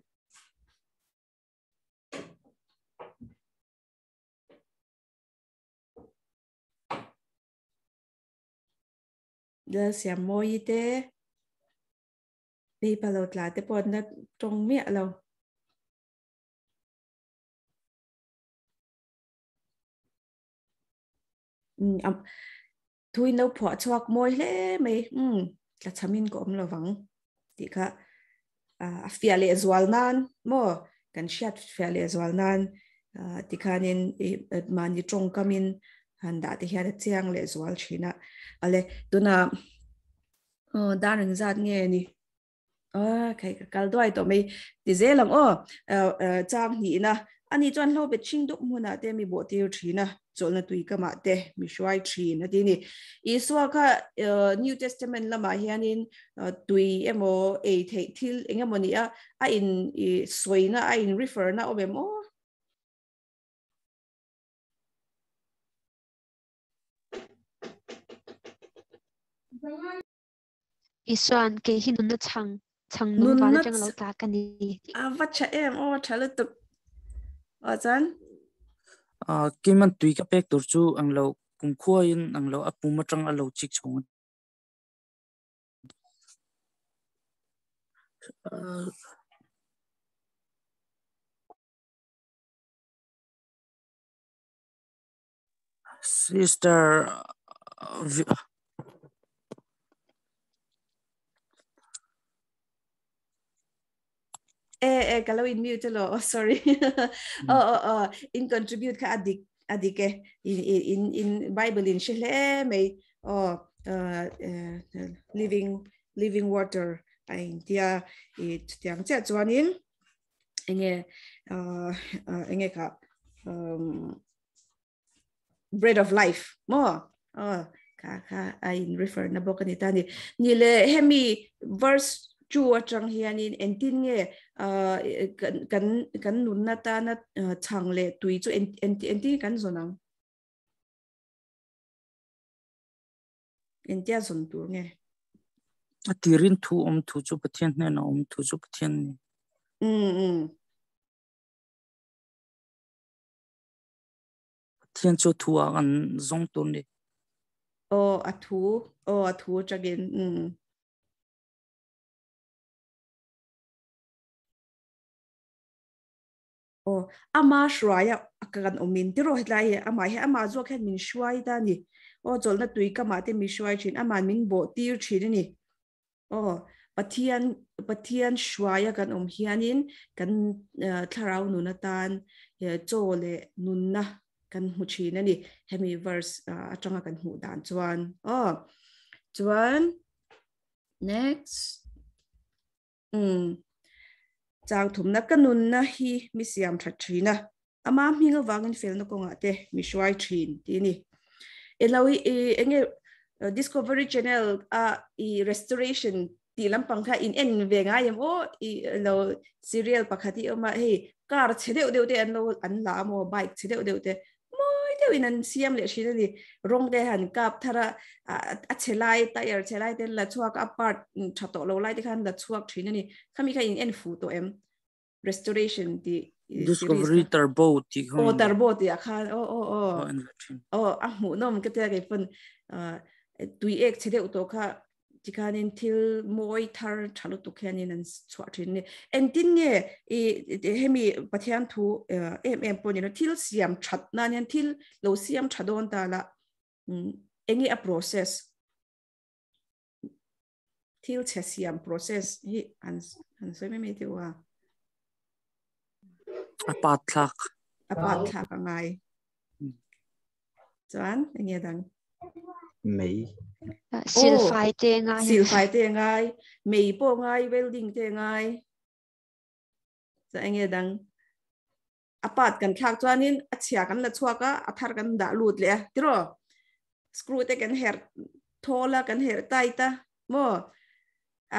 เราเสียโมยเตดีปลดหลาแต่ปนตรงเมียเราอืมทุยเราพอชวกมวยเลยไหมอืมกระชามินก็อมระวังดีค่ะอ่าเฟียเลสวลนันโมกันเชียดเฟียเลสวลนันอ่าที่คันเอมันยิ่งจงกามินหันดาที่เฮายเจียงเลสวลชินะ À, ale tuna ờ, đa rừng zat nghe ni ờ cái cái đôi tụi mày thì dễ lắm ờ, ờ, ô trang nhị na à, anh ấy chọn lâu bị chinh đúc mua nè để mi bộ tiêu chi na chọn là tùy cái mà để mi xoay chi na đi ni ý số cái New Testament là mà hiện in tùy em ô ấy thế thì anh em muốn à in xoay na à in refer na ô em ô Isuan ke hinun na chang chang nun wala chang lo ta kan ni à vắt cha em ô cha lệ tục ở chân à cái mình tùy cái bек tổ chu ang lo cùng khua in ang lo apu ma chang alo chik chong sister eh eh kalau in mute lo oh (laughs) sorry oh oh oh in contribute ka adik adik eh in in in bible in shele may oh uh, uh, living living water. Ai dia it tiang cha chuanin enge uh, uh, enge ka um, bread of life. Mo oh ka ka ai refer na boka ni ni le hemi verse chu a chang hianin entin nge kan kan nun na ta na chang le tui chu en en tin kan zonang en tia zon tu nge a tirin thu om thu chu pathian ne na om thu chu pathian ni mm mm pathian chu thu a an zong tu ni o a thu o a thu chagin mm o ama shwaya akagan omin tiro hlai ama he ama zo khen min shwai da ni o jol na tui ka ma te mi shwai chin ama min bo tir chin ni o pathian pathian shwaya kan om hianin kan tharau nu na tan he chole nun na kan hu chi na ni hemi verse atanga kan hu dan chuan o chuan next um chang thum na kanun na hi mi siam tha thina ama mi nga wangin fel na ko nga te mi shwai thin ti ni elawi e enge uh, discovery channel, a, i restoration, ti lam pang kha in en ve nga yam o, i lo serial pakhati ma he car chede deu te an lo, an la mo, bike chede deu te te winan siam le shi ni rong de han kap thara a chelai ta yer chelai de la chuak apart part thato lo lai de khan la chuak thina ni. Khami kha in en fu to em. Restoration di eh, discovery turbo ti ho o turbo ti a kha o o o. O a mu nom ke te ge fun tui ek chede u to kha tikanin til moi thar chalu tu khanin an chwa thin ni en tin nge e hemi pathian thu em em pon ni til siam that na nyan til lo siam thadon ta la engi a process til che siam process hi an an soi me me ti wa apat thak apat thak angai chuan engi dang mấy sil phai te ngai sil phai te ngai mei po ngai welding te ngai za engi dang apat kan thak chuanin achia kan la chuaka athar kan da lut le tiro screw te kan her thola kan her taita mo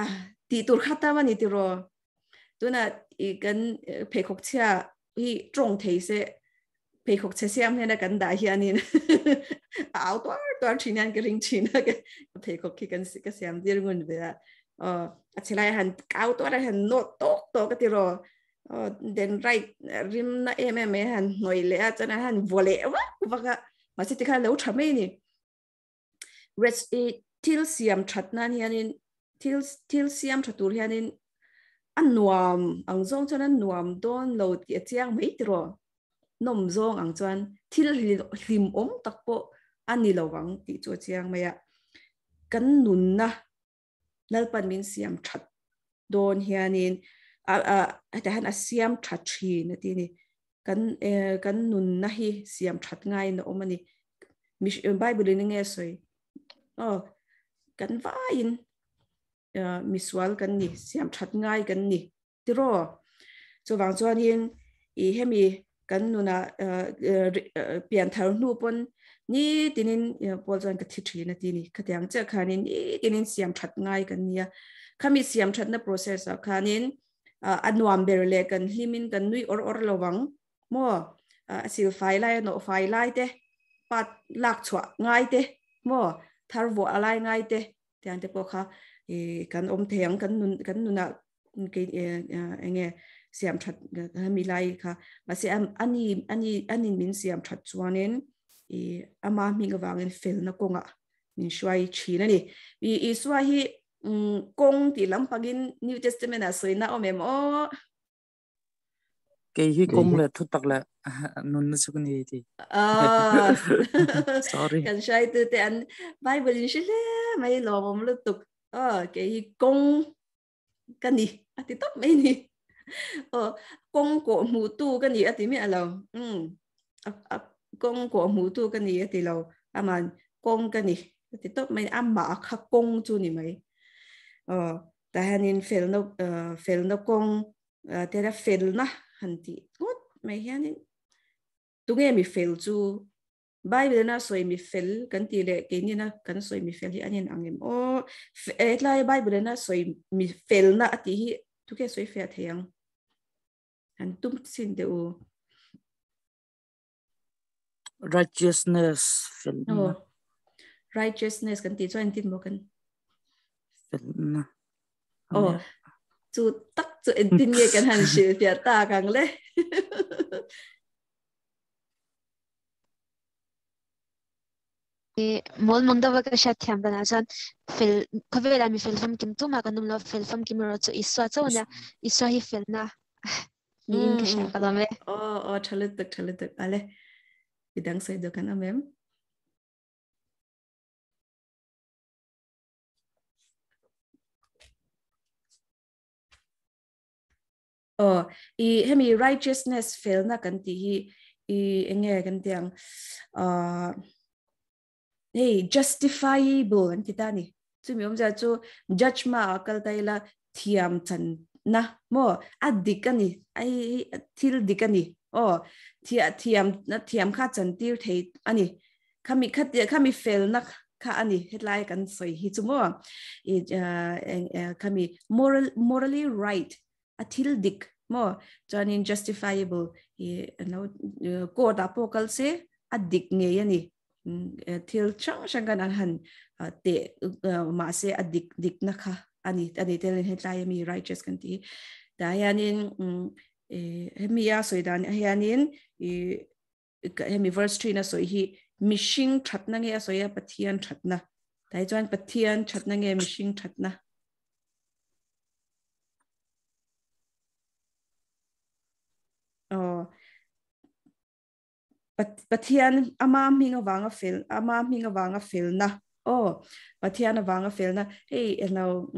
à ti tur khata mani tiro tuna i kan phekok chia hi trong thei se phekok che siam hena kan da hianin áo toar toar chinan ke ring china ke phekok ki kan ka siam dir ngun be a a chelai han kau toar han no tok to ka tiro den right, rim na em em han noi le a chana han vole wa wa ka ma se ti kha lo thame ni rest til siam thatna hianin til til siam thatur hianin an nuam ang zong chuan an nuam don lo ti chiang mai tiro nom zo ang chuan thil hlim om tak po ani lo wang ti chu chiang maya. Kan nun na nalpan min siam that don hianin a a ta han a siam that thi na ti ni. Kan e, kan nun na hi siam that ngai na omani mish eh, bible ni nge soi. Oh kan vain miswal kan ni siam that ngai kan ni. Tiro chu wang chuan in i hemi kan nuna pian thar nu pon ni tinin pol zan ka thithri na ti ni khatyang cha khanin ni tinin siam that ngai kan nia khami siam that na process a khanin anuam ber le kan himin kan nui or or lowang mo sil fai lai no fai lai te pat lak chwa ngai te mo thar vo alai ngai te tiang te po kha kan om theyang kan nun kan nuna ke enge siam that mi lai kha. Ma se ani ani ani min siam that chuanin e ama mi ga wangin fel na konga. Min shwai china ni. I i swa hi kong ti lam pagin new testament a soina o mem o. Ke hi kong le thu tak le (laughs) nun na sukun hi ti. Ah. (laughs) (laughs) Sorry. Kan shai tu te an bible in shile mai lo mom lu tuk. Ờ cái công cái gì à thì tốt mấy nè (laughs) ờ công của mù tu cái gì thì mẹ lâu ừ. À, à công của mù tu cái gì thì lâu à mà công cái gì thì tốt mấy ăn mà khắc công chu nhỉ mấy. Ờ tại hành in fail nó fail ờ, nó công ờ, thế là fail nó hành thì tốt. Mấy hành in tụi em bị fail chu. Bible nó soi mi fel kan ti le ke ni na kan soi mi fel hi anin angem o etla Bible nó soi mi fel na ati hi tu ke soi fe theyang an tum sin de o righteousness fel oh righteousness kan ti chuan tin mo kan fel na oh chu tak chu en tin nge kan han shi pia ta kang le thiam fil fil والمنضبة كشات هم بنعشان في قبل عمي في الفم كم توما قنم لو في الفم كم روتو إسوا تونا إسوا هي في النا مين كشان قدامي أو أو تلتك تلتك أله بدان سيدو كان أمام Oh, i hemi righteousness fail na kan ti hi i enge kan tiang uh, hey justifiable an kitani chu mi omja chu judge ma akal taila thiam chan na mo adikani ai thil dikani o thia thiam na thiam kha chan tir thei ani khami khat khami fail na kha ani hetlai kan soi hi chu mo i khami moral morally right. a thil dik mo chan in justifiable. e no ko da pokal se adik nge yani til chang shanga nan han te ma se adik dik na kha ani ani tel he lai mi righteous kan ti da yanin he mi ya so dan yanin he mi verse 3 na so hi mishing thatna nge so ya pathian thatna dai chuan pathian thatna nge mishing thatna pathian ama minga wanga fel ama minga wanga fel na. Oh pathian wanga fel na. Hey now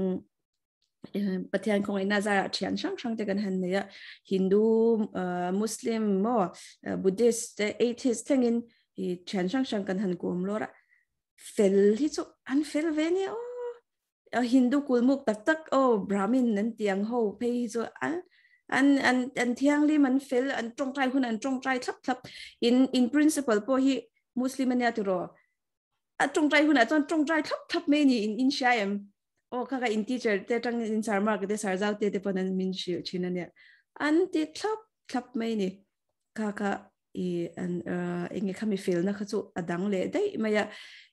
pathian mm. eh, kong ina za chian shang shang te kan han ne hindu uh, muslim, mo uh, buddhist atheist thengin hi chian shang shang kan han gom lora fel hi chu, an fel ve ni oh. Uh, hindu kulmuk tak tak oh brahmin nan tiang ho, pe hi chu, an an an an thiang li man fel an trong trai hun an trong trai thap thap in in principle po hi muslim ania tu ro a trong trai hun a chon trong trai thap thap me ni in in shaim o kha ka in teacher te tang in sarma ka te sar zau te te ponan min shi chin ania an ti thap thap me ni kha ka i an enge khami fel na kha chu adang le dai maya e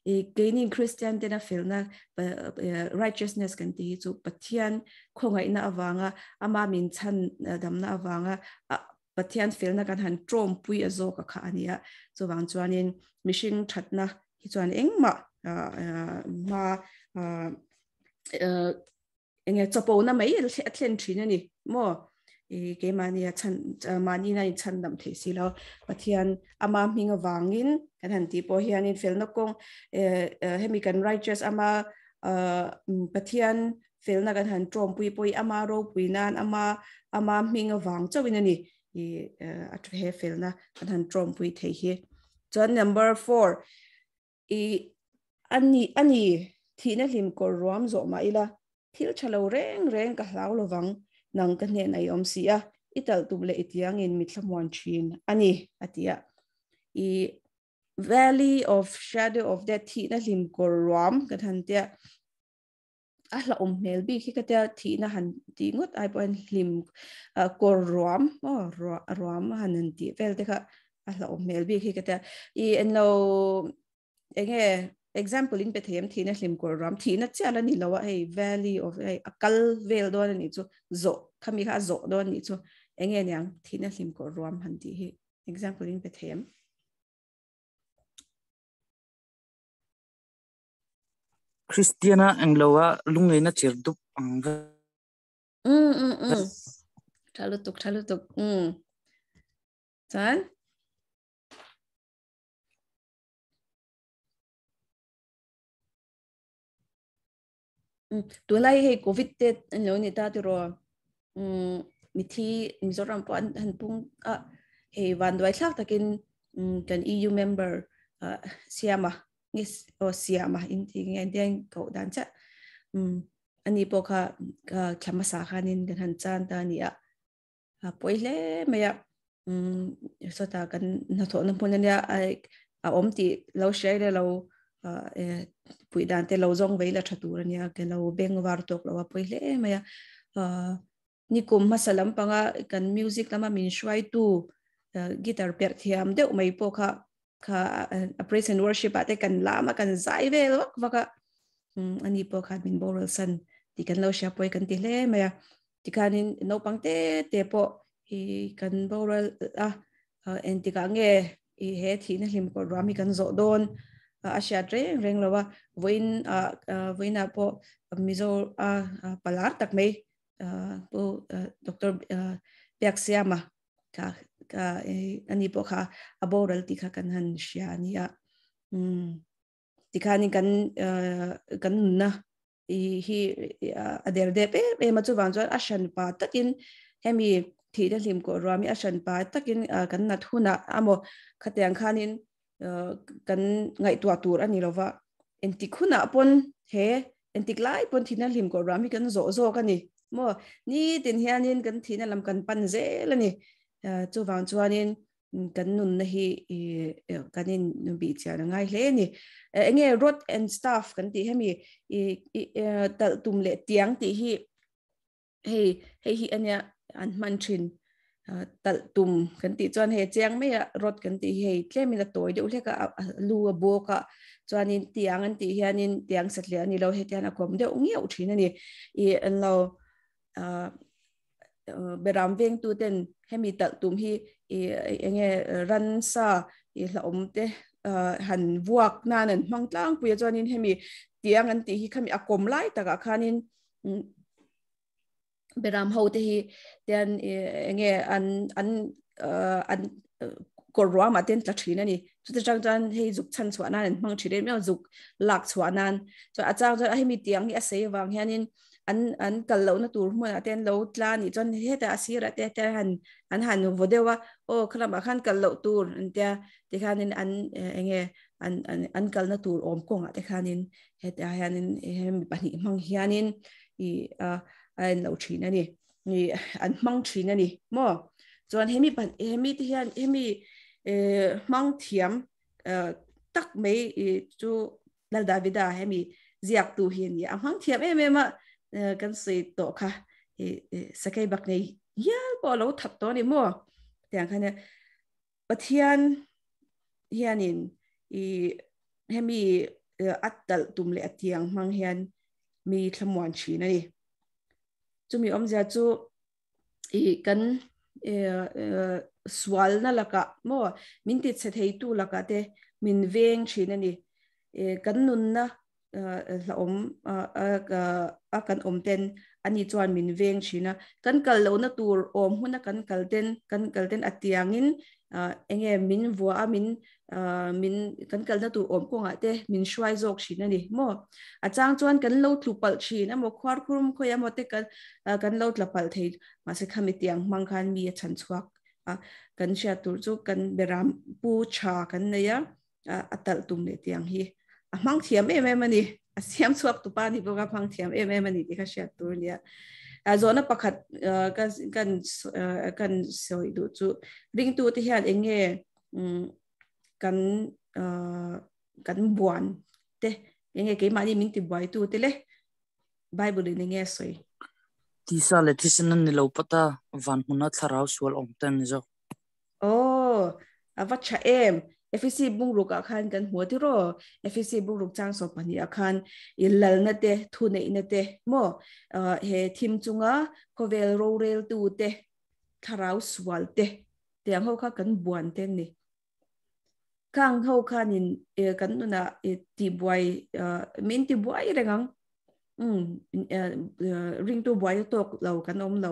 gaining christian dena filna righteousness kan ti chu pathian khonga ina awanga ama min chan damna awanga pathian filna kan han trom pui azo ka kha ania chu wang chuanin mishing thatna hi chuan engma ma enge chapo na mai thlen thina ni mo i ke mani chan mani na chan dam the si lo pathian ama minga wangin kan han ti po hian in fel na kong hemi kan righteous ama pathian fel na kan han trom pui pui ama ro pui nan ama ama minga wang chawin ani i at he fel na kan han trom pui the hi chon number 4 i ani ani thina lim ko ruam zo ma ila thil chalo reng reng ka hlau lo wang nang ka nai om sia ital tum le itiang in mitlamwan chin ani atia. I valley of shadow of death thi na lim korwam rom ka than a hla ah, om mel bi. Khi ka thi na han ti ngot ai pon lim korwam rom o rom han an ti. Vel te kha a ah, hla om mel bi. Khi ka i en lo enge example in bethem thina hlim kor ram thina chala ni lawa hey valley of hey akal vel do ni chu zo khami kha zo do ni chu. Enge nyang thina hlim kor ram han ti hi. Example in bethem Christiana ang lawa lungay na chirdup ang mm mm mm. Chalutuk chalutuk mm. Chan ตัวไล่ให้โควิดเต็ดอันเลวนี่ตาตัวอืมมิที่มิจรัมปอนหันปุ่งอะเฮวันด้วยสักตะกินอืมกัน EU member อะเสียมาเงี้โอเสียมาอินที่งี้ยเดียงเขาดันจะอืมอันนี้พวกค่ะก็แคมป์สาขานินกันหันจานตานี่อะอะป่วยเลยไม่อะอืมสุดท้ายกันนัทโทนันพูนเนี่ยไอ้อมตีเราใช้เลยเรา pui dan te lo zong vei la thatu ra nia ke lo beng war tok lo pui le ma ya ni kum masalam panga kan music lama min shwai tu guitar per thiam de mai po kha kha a praise and worship ate kan lama kan zai ve wak waka ani po kha min boral san ti kan lo sha poi kan ti le ma ya ti kanin no pang te te po. I kan boral a en ti ka nge i he thi na hlim ko rami kan zo don asya tre reng lawa voin voin a mizo palar tak mai po dr piaksiama ka ka eh, ani po kha, aboral, ti kha kan han sya ni a uh, mm. ti kha ni kan uh, kan na hi uh, ader de pe pe ma chu wang ashan pa takin hemi thi da lim ko rami a shan pa takin kan na thuna amo khatyang khanin kan ngai tua tur ani lova enti khuna pon he enti lai pon thina lim ko rami kan zo zo ka ni mo ni tin hianin kan thina lam kan pan ze la ni chu wang chuanin kan nun na hi kanin bi chia na ngai hle ni enge rot and staff kan ti hemi tal tum le tiang ti hi hei hei hi anya an man thin tal tum kan ti chuan he chiang me rot kan ti hei tlemi la toy de ule ka lu bo ka chuanin tiang an ti hianin tiang satle ani lo he tian akom de ungi au thin ani i an lo beram veng tu ten hemi tal tum hi enge ran sa i la om te han vuak nan an mang tlang puya chuanin hemi tiang an ti hi khami akom lai taka khanin beram ho te hi ten e, enge, an an e, an e, korwa ma ten tla thina ni chu te chang chan hei zuk chan chwa nan mang thire me zuk lak chwa nan so achang cho hemi tiang hi ase wang hianin an an kal lo na tur mo na ten lo tla ni chon he ta asira te te han, an han vo de wa o khra ma khan kal lo tur. An te te khan in an enge, an an an kal na tur om ko nga te khan in. He ta han in mi pa ni mang hianin i, a an lo thina ni ni an mang thina ni mo chon hemi pan hemi ti hian hemi e mang thiam tak mai chu lal davida hemi ziak tu hian ya mang thiam em em kan sei to kha e sakai bak nei ya bo lo that to ni mo tiang khane pathian hianin i hemi atal tum le atiang mang hian mi thlamwan chi na ni chumi om ja chu i kan swal na laka mo min ti che thei tu laka te min veng chi ani kan nun na la om a kan om ten ani chuan min veng thina kan kal lo na tur om huna kan kal ten kan kal ten atiangin enge min vua a min min kan kal na tur om ko nga te min shwai jok thina ni mo a chang chuan kan lo tlu pal thina mo khwar khrum khoya mo te kan kan lo tla pal thei ma se khami tiang mang khan mi a chan chuak a kan sha tur chu kan beram pu cha kan ne ya atal tum le tiang hi a mang thiam em em ani a siam chuak tu pa ni bo ka phang thiam em em ani ti kha sha tur nia a zona pakhat kan kan kan soi du chu ring tu ti hian enge kan kan buan te enge ke mani min ti bai tu te le bible ni nge soi ti sa le ti sin ni lo pata van huna tharau sual om tan zo oh avacha em. FEC bung ruk akhan kan huwa tiro FEC bung ruk chang so pani akhan ilal na te thu nei na te mo he thim chunga kovel ro rel tu te tharau swal te te ang ho kha kan buan te ni kang ho kha nin e eh, kan nu na e ti buai min ti boy re rengang um ring to boy to lo kan om lo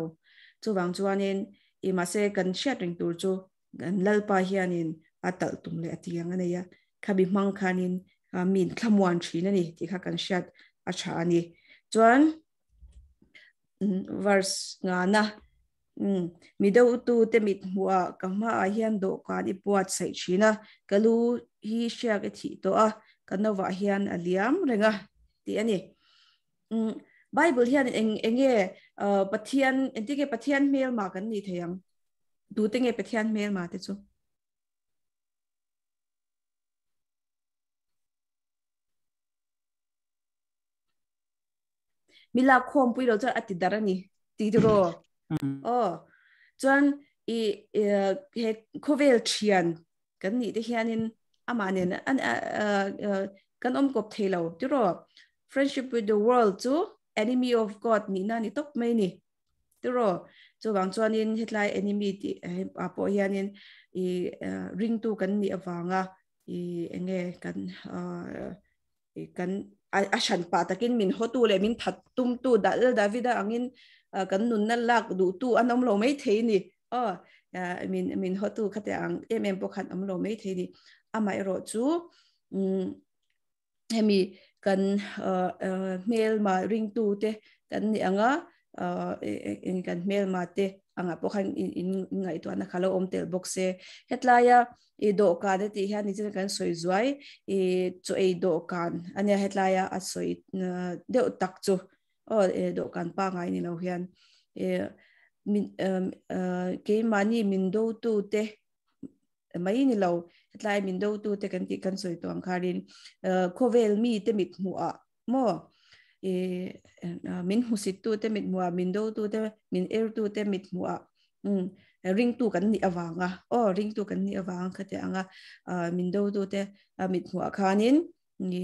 chu wang chuan in e eh, ma se kan shat ring tur chu, kan lal pa hian in atal tum le atiang ane ya. Khabi mang khanin eh, min khamwan thin ani ti kha kan shat a cha ani. Chuan hmm, verse nga na um mi do tu te mit hua ka ma a hian do kan i puat sei thina kalu hi sha cái thi to a kanawa hian aliam renga ti ani um bible hian anh enge pathian entike pathian mail ma kan ni theyang du te nge pathian mail ma te chu mila khom pui lo cha ati darani ti ro oh chuan i he khovel thian kan ni te hianin amanen an kan om kop thelo ti ro friendship with the world chu enemy of god ni na ni tok mai ni ti ro chu wang chuan in hetlai enemy ti apo hianin i ring tu kan ni awanga i enge kan kan a shan pa takin min hotu le min that tum tu da davida angin kan nun na lak du tu anom lo mai thei ni o i mean hotu khate ang em em pokhan am lo mai thei ni amai ro chu um hemi kan mail ma ring tu te kan ni anga in kan mail ma te anga pokhan in in ngai tu ana khalo om tel box se hetlaya e do ka de ti hian ni kan soi zuai e chu e do kan ania hetlaya a soi de tak chu o e do kan pa ngai ni lo hian e min ke mani min do tu te mai ni lo tlai min do tu te kan ti kan soi to ang kharin khovel mi te mit mu a mo e min husit tu te mit mua min do tu te min er tu te mit mua ring tu kan ni awanga o ring tu kan ni awang khate anga min do tu te mit mua khanin ni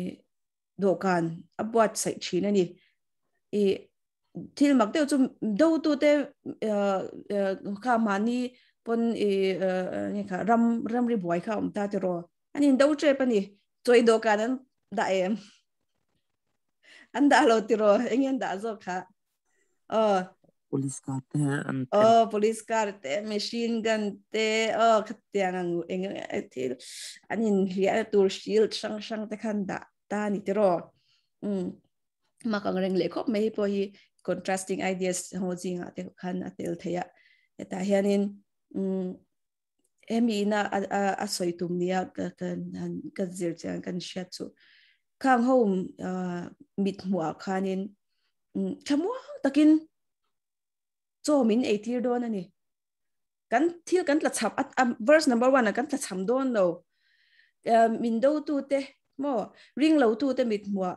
do kan abwat sai china ni 이 틸막데 좀 도도데 카 많이 본이 니카 람 람리 보이 카 다테로. 아니 도체 빠니 저이도 가는 다에 안달로 티로 engin da zo kha oh police car te oh police car te machine gun te oh khatyang ang engin til anin hiya tur shield sang sang te khan da ta ni tiro um มากังเร่งเล็กครบไม่พอฮี contrasting ideas หัวจริงอะเด็กขันอะเตลเทียแต่เฮียนินอืมเอ็มีน่าอะอะสวยตุ่มเนี่ยกันกันเสียจังกันเชียจูข้างห้องอ่ามิดหัวขานินอืมชั่วโมงตะกินโจมินเอทีโดนอันนี้กันเที่ยวกันละฉับอะ verse number one กันละฉับโดนเราเอ่อมินดูตัวเตะมั่วริงเราตัวเตมิดหัว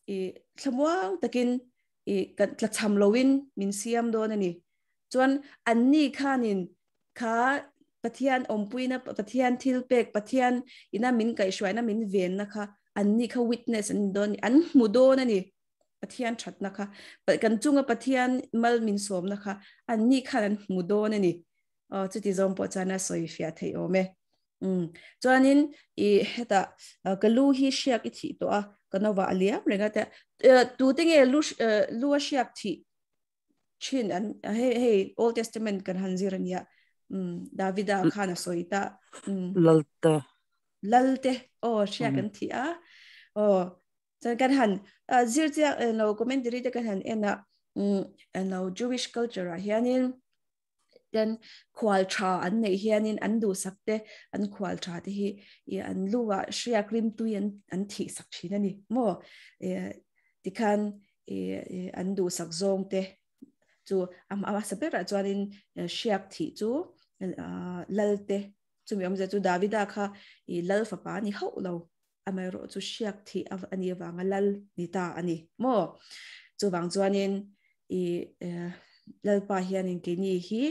าเทโอเมอืมจวนนี้อีเฮตากลูฮิเชียกอีทีตัวกันว่าเลียมเลยก็แต่เอ่อตัวติงเอลูเอ่อลูเชียกที Mm. Chuanin i heta uh, galu hi shiak ithi to a kanawa alia renga ta tu tinge lu uh, lu shiak thi chin an he he old testament kan hanziran ya mm. david khana soita mm. lalte lalte o oh, shiak mm. thi a o oh. ta kan han zir zia no commentary ta kan han ena mm, and jewish culture ah, hianin dan khwal tha an nei hianin an du sak te an khwal tha te hi i an luwa shia krim tu an an thi sak thina ni mo e tikhan e an du sak zong te chu am ama sapera chuanin shiak thi chu lalte chu mi omza chu davida kha i lal fa pa ni ho lo amai ro chu shiak thi av ani wanga lal ni ta ani mo chu wang chuanin i lal pa hian in ke ni hi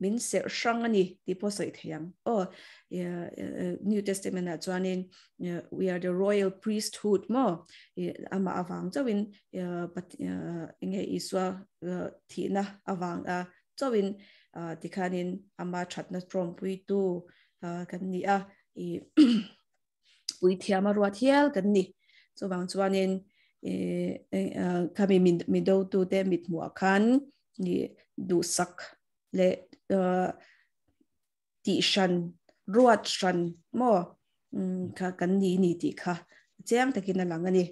min se shang ani ti po sai thiam o new testament na chuanin we are the royal priesthood mo ama awang chawin inge iswa thina awang a chawin tikhanin ama thatna trom pui tu kan ni a i pui thiama ruat hial kan ni so wang chuanin kami min do tu te mit mu khan ni du sak le ti shan ruat shan mo kha kan ni ni ti kha chang takin lang ani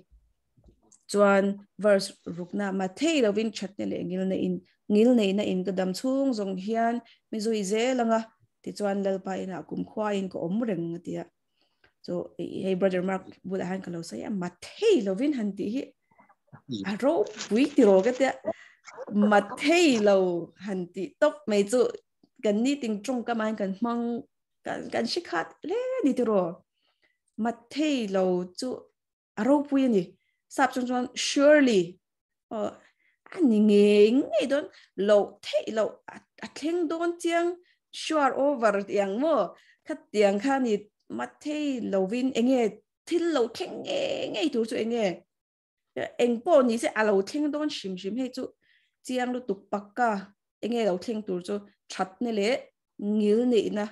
chuan verse rukna ma thei lovin chat ne le ngil na in ngil nei na in kadam chung zong hian mi zui ze langa ti chuan lal pa ina kum khwa in ko om reng tia so hey brother mark bula han ka lo sai ma thei lovin han ti hi a ro pui ti ro ka tia ma thei lo han ti top mai chu kan ni trung trong ka gần mong gần gần kan shikhat lẽ đi từ rồi. Mà thei lâu chú à rô bùi nhỉ? Sắp chung chung surely. Ờ, anh nghe nghe đón lâu thế lâu à, à thiên đón tiếng, sure, over, tiếng mò khát tiếng khá nhỉ, mà thế lâu vin anh nghe thiên lâu thiên nghe nghe thú chú anh nghe. Ờ, anh bỏ nhỉ, sẽ à lâu thiên đón sim sim hay chú. Tiếng lúc tục bạc cả anh nghe lâu ชัดนี่แหละงิลนี่นะ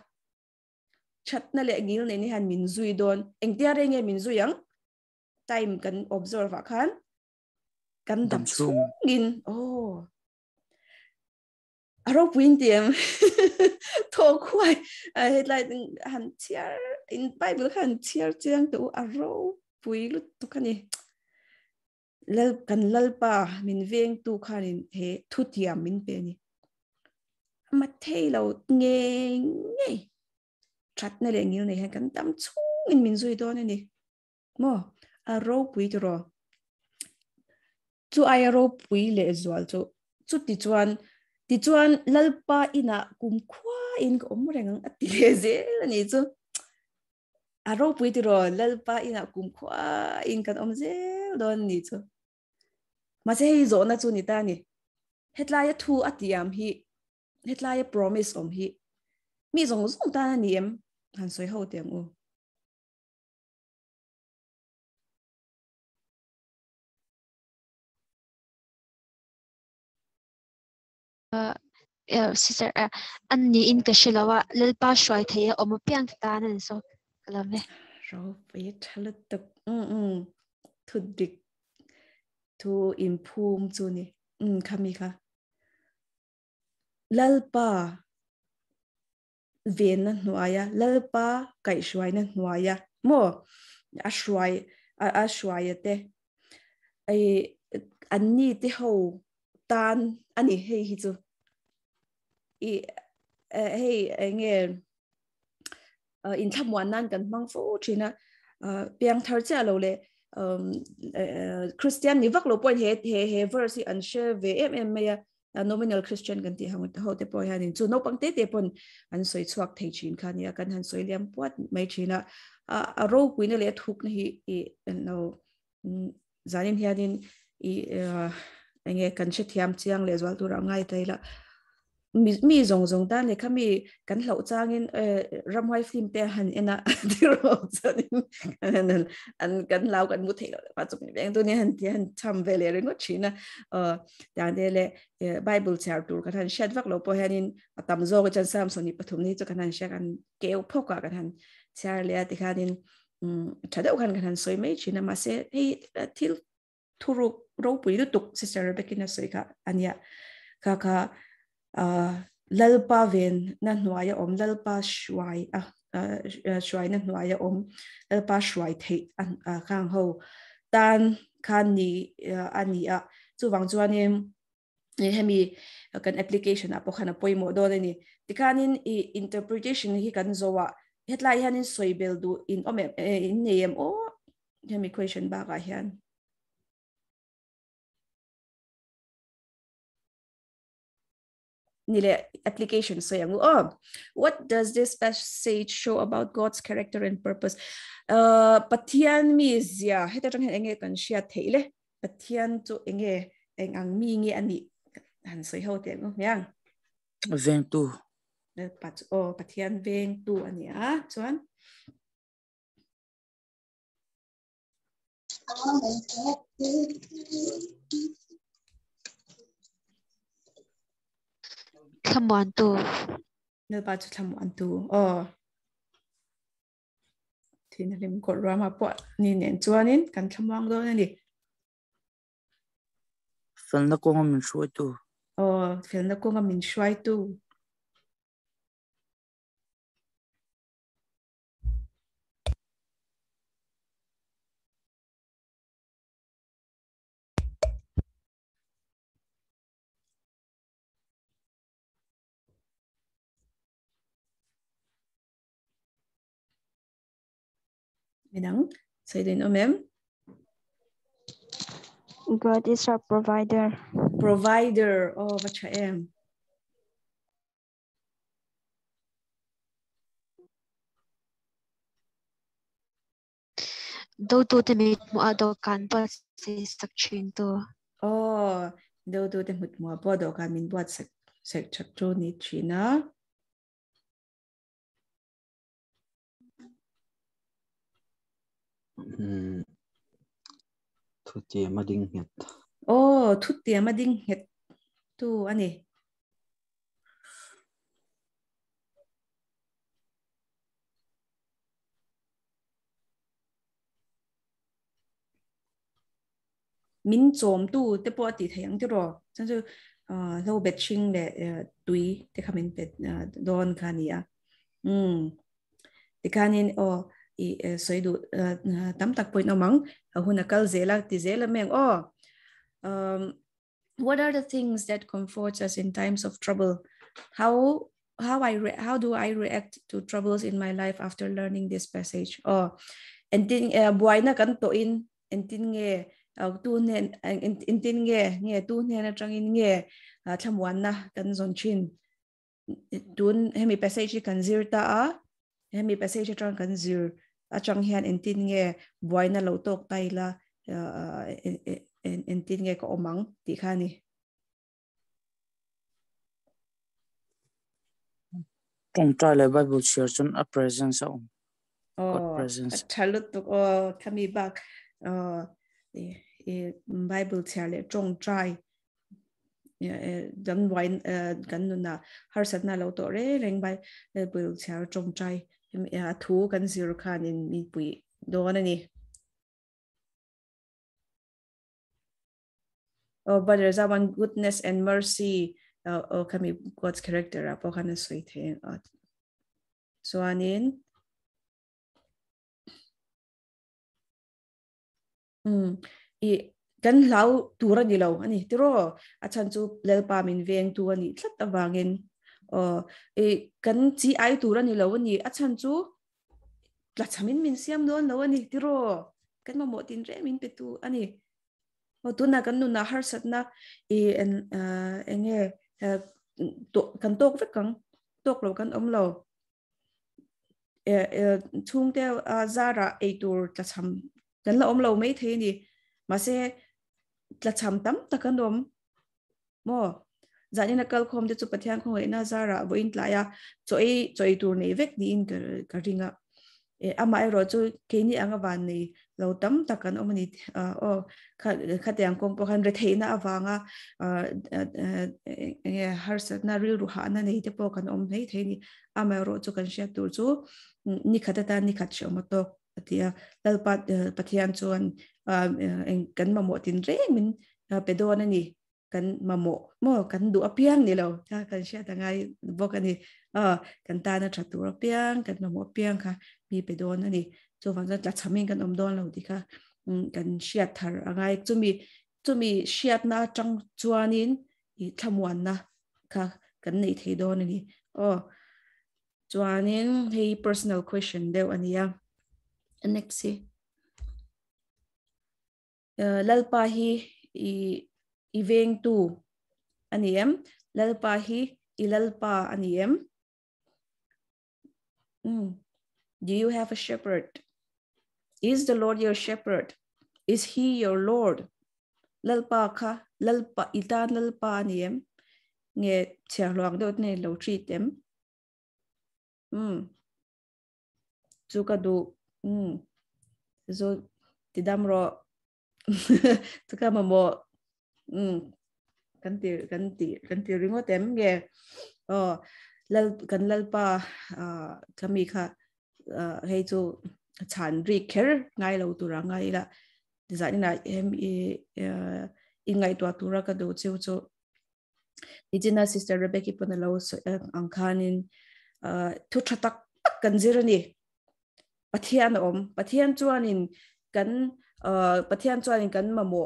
ชัดนั่นแหละงิลนี่นี่ฮันมินซุยโดนเองเตียเรงเงมินซุยยัง time กัน observe ขันกันดับซุงมกินโอ้อารมณ์วินเตียมโทควายเฮ็ดไรฮันเชียร์อินไปบุลฮันเชียร์จียงตัวอารมณ์ปุยลุตุกันนี่แล้วกันลลปามินเวียงตูขานเฮทุติยามินเปนี่ mà thei lo nghe nghe chat na le ngil này han kan tâm chung in min zui nè. Mò à rô pui tu ro chu ai à, rô pui lệ zual chú? Chú ti chuan ti chuan lalpa ina cùng khoa in ko om reng a ti le ze à chu aro pui ti ro lalpa ina cùng khoa in kan om dễ đó nè chú. Mà sẽ hay zo na chú nè ta ni hetlai thu atiam hi. Hetlai promise om hi mi zong zong ta ni em han soi ho tiang u sister an ni in ka shilawa lalpa shwai thaya om piang ta nan so kalame ro pe thala tak um um thu dik thu improve chu ni um khami kha lalpa. Ven na hnuaya lalpa, kai shwai na hnuaya mo, a shwai a a shwai te. Ai an te ho tan ani hei, hi chu i e, hei e, nge in tham wan nan kan mang fo china piang thar cha lo le um e, christian ni vak lo point he he he verse an share ve em em me nominal christian kan ti hang ho te po hanin chu no pang te te pon an soi chuak thei chin khan ya kan han soi liam puat mai china a ro kuin le thuk na hi i no zanin hianin i enge kan che thiam chiang le zwal tu ra ngai taila mi zong zong ta le khami kan hlo changin ramhoi film te han ena diro chanin an an kan lau kan mu thei lo pa chu beng tu ni han ti han cham ve le ringo china ờ ta de le bible char tur kan han shat vak lo po hanin atam zo ga chan sam so ni pathum ni chu kan han sha kan keu phoka kan han char le ti khanin thada kan kan han soi mai china ma se hei til thuru ro pui lu tuk sister rebecca na soi ka anya ka ka lalpa ven na hnuaia om lalpa shwai a shwai na hnuaia om lalpa shwai thei an khang ho tan khan ni ani a chu wang chuan em hemi kan application a pokhana poimo do ni tikanin interpretation hi kan zowa hetlai hanin soibel du in om in name o hemi question ba ka hian nile application. So yang oh what does this passage show about God's character and purpose? Uh patian mi zia. Heta tang enge kan sia theile patian chu enge eng ang mi nge ani. Han soi ho te ngo yang veng tu. Pat o patian veng tu ani a chuan Tu. Chu thamuan tu. Oh. Thì nó lim cột ra mà bỏ nhìn nền chua nín cần thamuang đó nên đi. Phần nó cũng mình suy tu. Oh, phần nó cũng mình suy tu. Mesdames, söyleyin Ömem. God is our provider. Provider. Oh, what I am. Daududimit mo ado kanpas sakchinto. Oh, daududimit mo ado section? buat sakchinto ni China. ทุเตียมาดิงเห็ดโอ้ทุเตียมาดิงเห็ดตูอันนี้มินโจมตู้เต่ปอติทายังจะรอฉันจะเอ่อเราเบชชิงแหลอตุยแต่คำเป็นเป็ดโดนคานี้อะอืมแต่คานี้อ๋อ i e, soi du e, e, tam tak point omang huna kal zela, ti zela meng oh um what are the things that comforts us in times of trouble? How how i how do i react to troubles in my life after learning this passage? Oh and tin buai na kan to in and tin nge tu ne in tin nge nge tu ne na chang in nge tham wan na kan zon chin. Tun, hemi passage kan zir ta a, hemi passage chang kan zir a chang hian in tin nge boy na lo tok tai la in tin nge ko omang ti khani trong trai le bible share chun a presence a oh presence. chalut to oh kami back oh Bible chia le trong trai. Dan wine kan nu na har sat na lo to re reng bai Bible chia trong trai a thu kan zero khan in mi pui do na ni oh but there's one goodness and mercy. uh, oh kami God's character apo kana sui the so anin um i kan lau tura ni lo ani tiro achan chu lelpa min veng tu ani thlat awangin o e kan chi ai tura ni lo ni a chan chu la chamin min siam don lo ani tiro kan ma mo tin re min pe tu ani o tu na kan nu na har sat na e en enge to kan tok ve kang tok lo kan om lo e chung te zara e tur la cham kan la om lo mai the ni ma se la cham tam ta kan om mo zani na kal khom de chu pathyang khong ina zara bo in tlaya choi choi tur nei vek ni in ka ringa e ama e ro chu ke ni anga wan ni lo tam takan omani o kha kha te ang kom po khan re theina awanga e har sat na ril ruha na nei te po kan om nei theini ama e ro chu kan sha tur chu ni khata ta ni khat shom to. Atia lalpat e, pathian chuan kan ma mo tin re min pedo na ni. Kan mamo mo kan du apiang ni lo ta kan sha ta ngai bok ani a kan ta na thatu apiang kan mamo apiang kha mi pedo na ni chu wang la chamin kan om don lo di kha kan shia thar angai chu mi chu mi shiat na chang chuanin i thamwan na kha kan nei thei don ni o chuanin hei personal question deuh ania next see lalpa hi i iveng tu aniem lalpa hi ilalpa aniem mm. do you have a shepherd? Is the lord your shepherd? Is he your lord? lalpa kha lalpa ita lalpa aniem nge chia luang dot ne lo treat tem mm chu ka du mm zo tidam ro tuka mà mo Ừ. kan ti kan ti kan ti ringo tem ge o ờ, lal kan lal pa ờ, kami kha ờ, hei chu, chan ri kher, ngai lo tu ra ngai la. Design dạ na em, i i ngai to tu ra ka do chu. Chu Nijina sister Rebecca pun lo ang khanin thu thatak kan zirani pathian om, pathian chuanin kan pathian chuanin kan mamo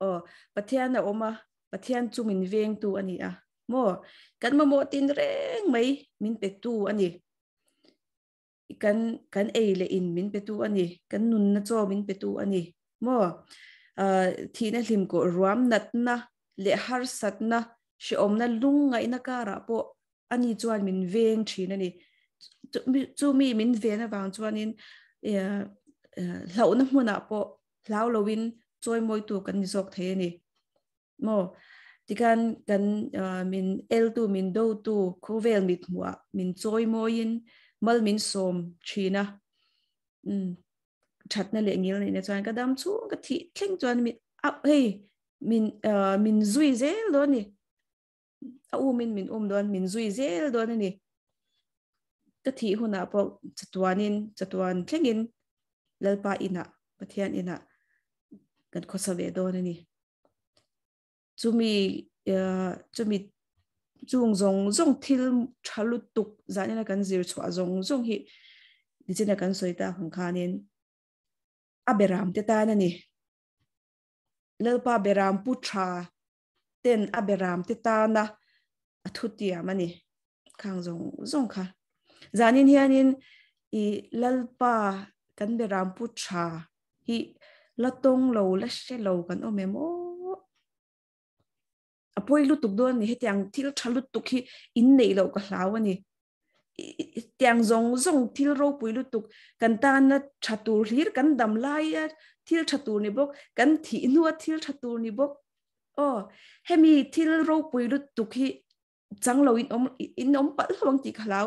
o pathian na oma pathian chu min veng tu ani a mo kan mamo tin reng mai min pe tu ani kan kan ei le in min pe tu ani kan nun na cho min pe tu ani mo thi na hlim ko ruam nat na le har sat na shi om na lung ngai na kara po ani chuan min veng thin ani chu mi min ve na wang chuan in lau na hmuna po lau lovin trôi môi tu kan zok thế ni mo thì kan kan min el tu, min do tu khovel mit mua, min trôi môi in, mal min som china um mm. chat na le ngil ni chuan ka dam chu, ka thi thleng chuan mi up hey, min uh, min zui zel do ni. A u min min um don min zui zel do ni. Ka thi huna po chatuanin chatuan thlengin lalpa ina, pathian ina. gan kosobe do nani chumi chumi chung zong zong til chalu tuk zani na kan zir chwa zong zong hi di chena kan soita hong kha nen aberam te ta na nani lalpa beram pu cha ten aberam te ta na athutia mani khang zong zong kha zanin hianin i lalpa kan beram pu cha hi ลตรงเราลละเชโลกันโอเมโมอปวยลุตุกด้วยนี่เห้ยังที่เรชลุตุกที่อินเนเรากะลาวนี่ยังจงจงที่เราปุยลุตุกกันตานะชัตูรีกันดำลายที่ชัตูนีบกกันที่นัวที่ชัตูนีบกโอ้ให้มีที่เราปุยลุตุกที่จังเราอินอมอินอมปะลวงจิกลาว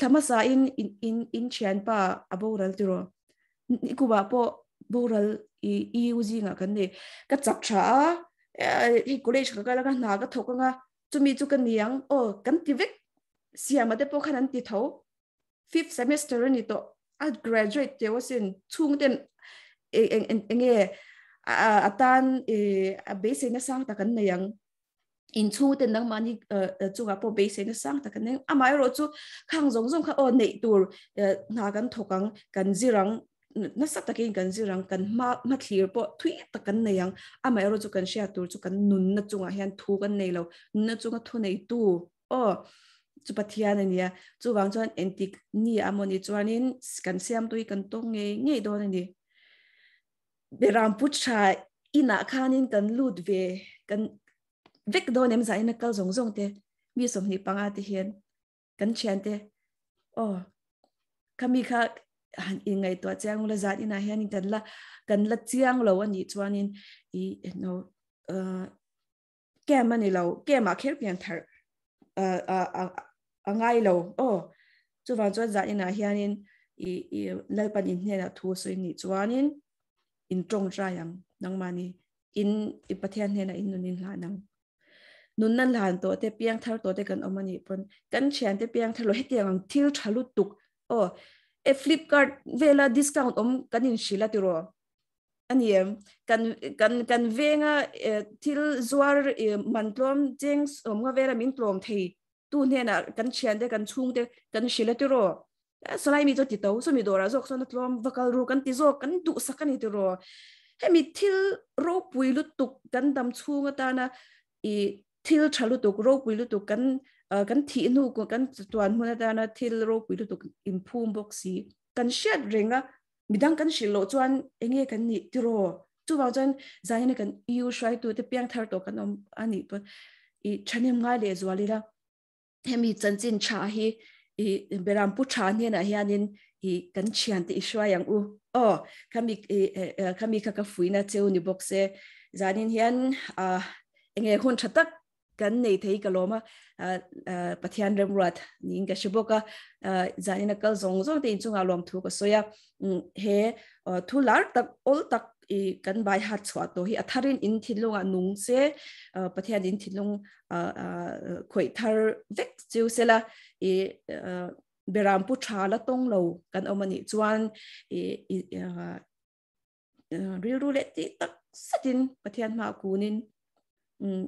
ธรรมศาสตร์อินอินอินเชียนป่าอโบรัลติโรนี่กูว่าปอ boral i i uji nga kan ne ka chap tha hi college ka kala ka na ka thok nga chumi chu kan niang o kan ti vek siama te po khanan ti tho fifth semester ni to a graduate te wasin chung ten eng eng eng atan e a base na sang ta kan niang in chu ten nang mani chu ga po base na sang ta kan neng amai ro chu khang zong zong kha o nei tur na kan thokang kan zirang na sak takin kan zirang kan ma ma clear po thui ta kan nei yang amai ro chu kan sha tur chu kan nun na chunga hian thu kan nei lo na chunga thu nei tu o chu pathian ania chu wang chuan antik ni amoni chuanin kan siam tui kan to nge nge do làm beram pucha ina khanin kan lut ve kan vek đó nem sai nó kal zong zong te mi som ni panga te hian kan chian te o kami kha in ngai to chang la zat ina hian in la kan la chiang lo ani chuanin i no kem ani lo kem a khel pian thar a a a ngai lo o chu van chuan zat ina hianin i i lalpan in hne na thu so ni chuan in trong ra yang nang mani in i pathian hne na in nunin la nang nun nan lan to te piang thar to te kan omani pon kan chian te piang thar lo hetiang thil thalu tuk o e flipkart vela discount om kanin shila tiro. Aniem kan kan kan venga eh, til zuar eh, mantlom jengs om eh, nga vera min tlom thei. Tu ne na kan chian de kan chung de kan shila tiro. Salai mi to ti to so mi dora zok so na tlom vakal ru kan ti zo kan du sakani tiro. He mi til ro pui lu tuk kan dam chunga ta na i til chalu tuk ro pui lu tuk kan kan thi nu ko kan tuan huna ta na thil ro pui tu tuk imphum box si kan shet ringa midang kan shilo chuan enge kan ni tiro chu wa chuan zaina kan iu shai tu te piang thar to kan om ani pa i chanem nga le zwalira hemi chanchin cha hi i beram pu cha ne na hianin i kan chian te ishwa yang u. O kami kami ka ka fuina cheu ni boxe zanin hian a enge hun thatak kan nei thei ka loma pathian rem rat ning ka shiboka zanina kal zong zong te chunga lom thu ko soya. Mm, he thu lar tak, ol tak i kan bai hat chwa to hi. Atharin in thilunga nung se pathian in thilung khoi thar vek chu sela i beram pu thala tong lo. Kan omani chuan, i ril le ti tak satin pathian ma kunin mm,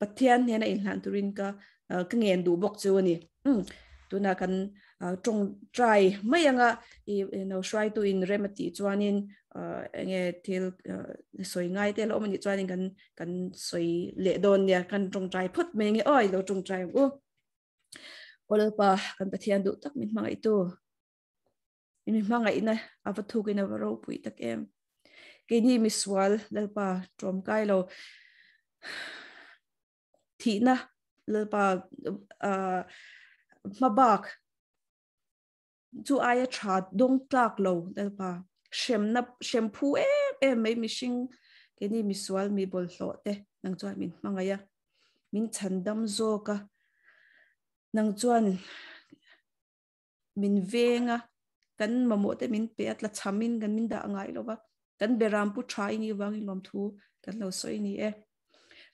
pathian hena in hlan turin ka uh, ka ngen du bok chu ni hmm. tuna kan uh, trong try mai anga, i no try to in remedy chuanin uh, nge til soi ngai te lo mani chuanin kan kan soi le don ya kan trong try phut me nge oi, lo trong try u ol kan pathian du tak min mangai tu. Min mangai na avathu kina varo pui tak em. Ke ni miswal lalpa trom kai lo. (sighs) thì na le ba ma bak chu ai cha dong tlak lo le ba shem na xem e em mấy mi sinh cái ni mi sual mi bol lo te nang chuan min mangaya min chandam zo ka nang chuan min venga kan mamo te min pe atla chamin kan min da ngai lo ba kan beram pu try ni wang lom thu kan lo soi ni e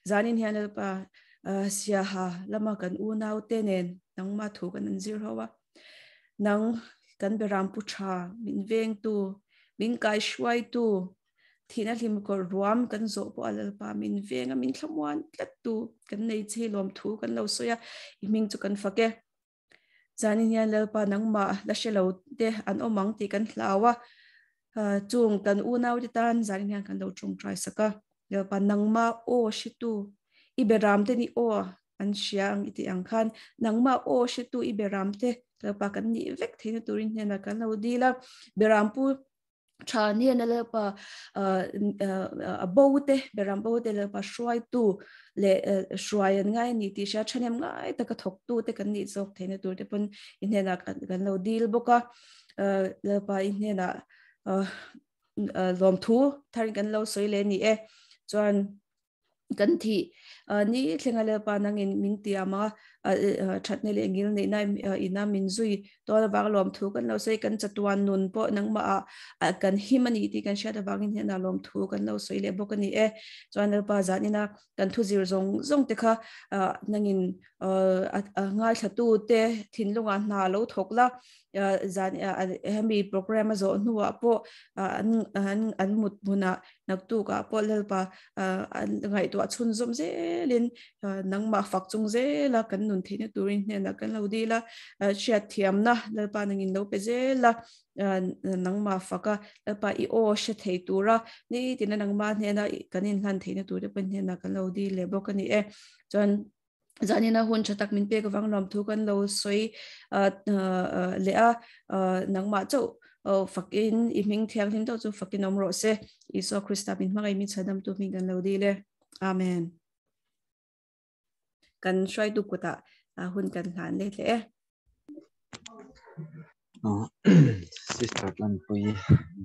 zanin hian pa sia ha lama kan u nau te nen nang ma thu kan an zir hawa nang kan beram pu cha min veng tu min kai shwai tu thina hlim ko ruam kan zo po alal pa min venga min thlamwan tlat tu kan nei che lom thu kan lo soya ming chu kan fake zanin hian lal pa nang ma la shelo te an omang ti kan hlawa chung kan u nau ti tan zani hian kan lo chung try saka lal pa nang ma o shi tu iberam te ni o an siang iti ang khan nang ma o shi tu iberam te lal pa kan ni vek theina turin hena kan lo dila beram pu cha ni na le pa a bo te beram bo te le pa shwai tu le shwai ngai ni ti sha chanem ngai ta ka thok tu te kan ni zok theina tur te pun in hena kan lo dil boka le pa in hena lom thu thar kan lo soi le ni e chuan ganthi ni thlenga le pa nang in ming ti ama that ne le ngil nei na ina min zui to la wang lom thu kan lo sei kan chatuan nun po nang ma kan himani ti kan sha da wangin he na lom thu kan lo soi le bok ni e chuan le pa zan ina kan thu zir zong zong te kha nangin ngai thatu te thin lunga na lo thok la zan hemi program zo nuwa po an an mut buna nak tu ka po lel pa ngai to chun zum ze lin nang ma fak chung ze la kan nun thi thine turin ne na kan lo di la chia thiam na la pa nang in lo pe je la nang ma fa ka la pa i o she thei tura ni tin nang ma ne na kan in han thine tur pe ne na kan lo di le bo kan ni e chon zani na hun chatak min pe ka wang lom thu kan lo soi le a nang ma chau fakin iming thiang him to chu fakin omro se iso krista min ma mi chadam tu mi kan lo di le amen kan shwai tu kuta hun kan hlan le le sister lan pui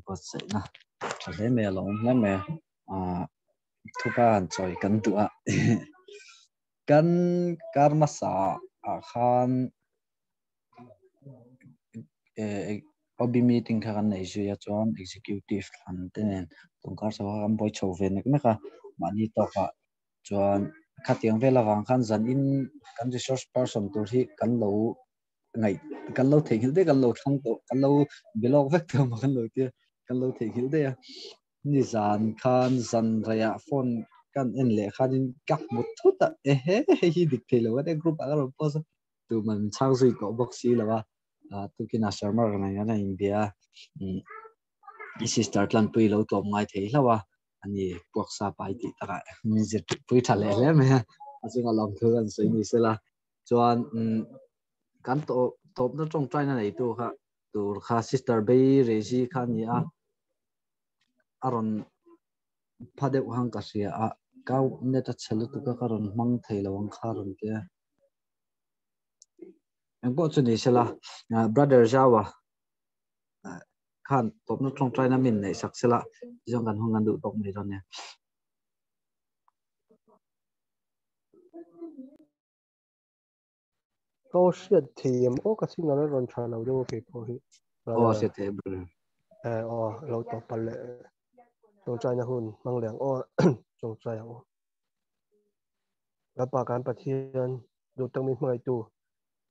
bot se na thale me long na me a thu ba an choi kan tu a kan karma sa a khan e obi meeting kha kan nei ju ya chon, executive khan ten tong kar sa kan boi chho ve nek na ka mani to ka chuan khát tiếng về là vàng khăn dần in cần resource person tuổi thì cần lâu ngày cần lâu thể hiện đấy cần lâu không tổ cần lâu bị lo vết thương mà cần lâu kia. Cần lâu thể hiện đấy à. như dàn khăn dần ra à phone cần in lệ khăn in cắt một chút à. Eh he he he được thì lâu cái group ở rồi post tụi mình sang suy có bác sĩ là ba à tụi kia nào sớm mà cái này cái này bia ý ừ. sister lan pui lâu tổ mai thấy là ba ani puak sa pai ti taka mi zet pui thale le me achunga lom thu kan sei ni sela chuan kan to top na trong trai na nei tu kha tur kha sister bay reji kha ni a aron phade hang ka sia a kau ne ta chelu tu ka karon mang thei lawang kha ron ke ang po chu ni sela brother jawa khan top na trong try na min nei sak sela jong kan hong an du tok mai ron ne to shit team o ka sing na ron chana u jong ke ko hi o se te bro eh o lo to pal le jong try na hun mang leng o jong try o la pa kan pa thian du tang min mai tu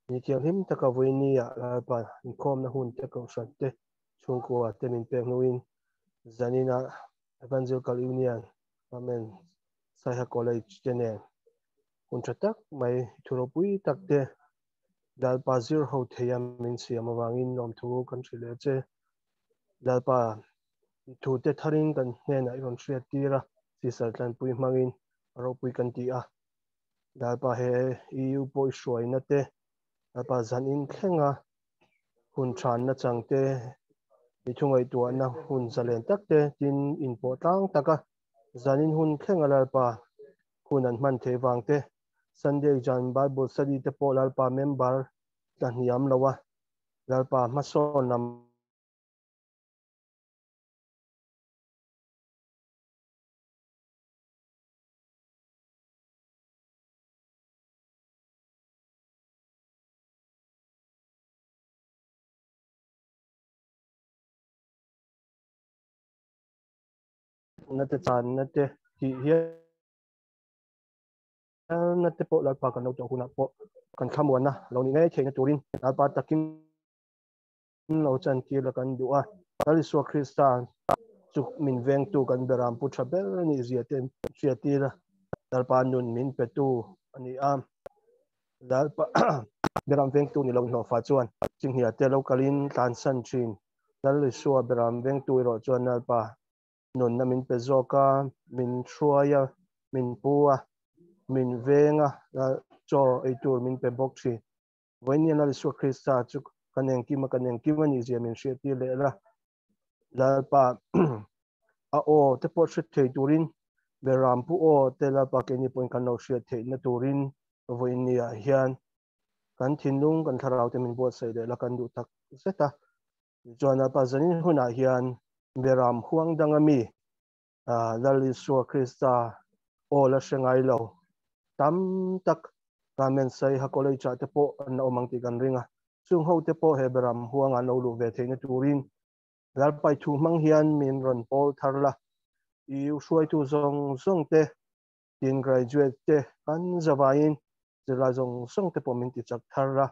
ni kiam him taka voinia la pa ni kom na hun te ko shan te chung ko te min pe nuin zanina evangelical union amen sai ha college chene kun chatak mai thuropui tak te dal pa zir ho theya min siam awangin nom thu kan thile che dal pa thu te tharing kan hne na iron thriat tira si sar tlan pui mangin ro pui kan ti a dal pa he eu poi shoi na te dal pa zan in thlenga hun than na มีช่วงไอตัวนะหุ่นสเลนตักเตจินอินโปตั้งตะกะจานินหุ่นแข่งอะไรปะคุณอันมันเทวังเตซันเดย์จันบายบทสดีเตโปลาลปาเมมเบอร์จันยามละวะลาลปามาโซนนำ na te chan na te ti hian na te po la pa kan lo to huna po kan khamuan na lo ni ngai theina turin na pa takin lo chan ki la kan duwa ali so kristan chu min veng tu kan beram pu tha bel ni zia ten sia ti la dal pa nun min pe tu ani am dal pa beram veng tu ni lo no fa chuan ching hia te lo kalin tan san chin dal li so beram veng tu ro chuan na pa nun na min pe zoka min thruaya min pua min venga la cho ei tur min pe bok thi voin ni na li so krista chu kaneng ki ma kaneng ki ma ni zia min she ti le la. La pa (clears throat) a o te po shit thei turin be ram o te la pa ke ni point kan no she thei na turin voin ni a hian. Kan thinlung kan tharau te min bo sei le la kan du tak. Seta. Chuan a pa zanin huna hian be ram huang dangami a lali so krista o la shengai lo tam tak ramen sai ha kolei cha te po an omang ti kan ringa chung ho te po he beram huang an lu ve theina turin gal pai thu mang hian min ron pol tharla i ushuai tu zong zong te tin graduate te kan zawain zela zong zong te po min ti chak tharla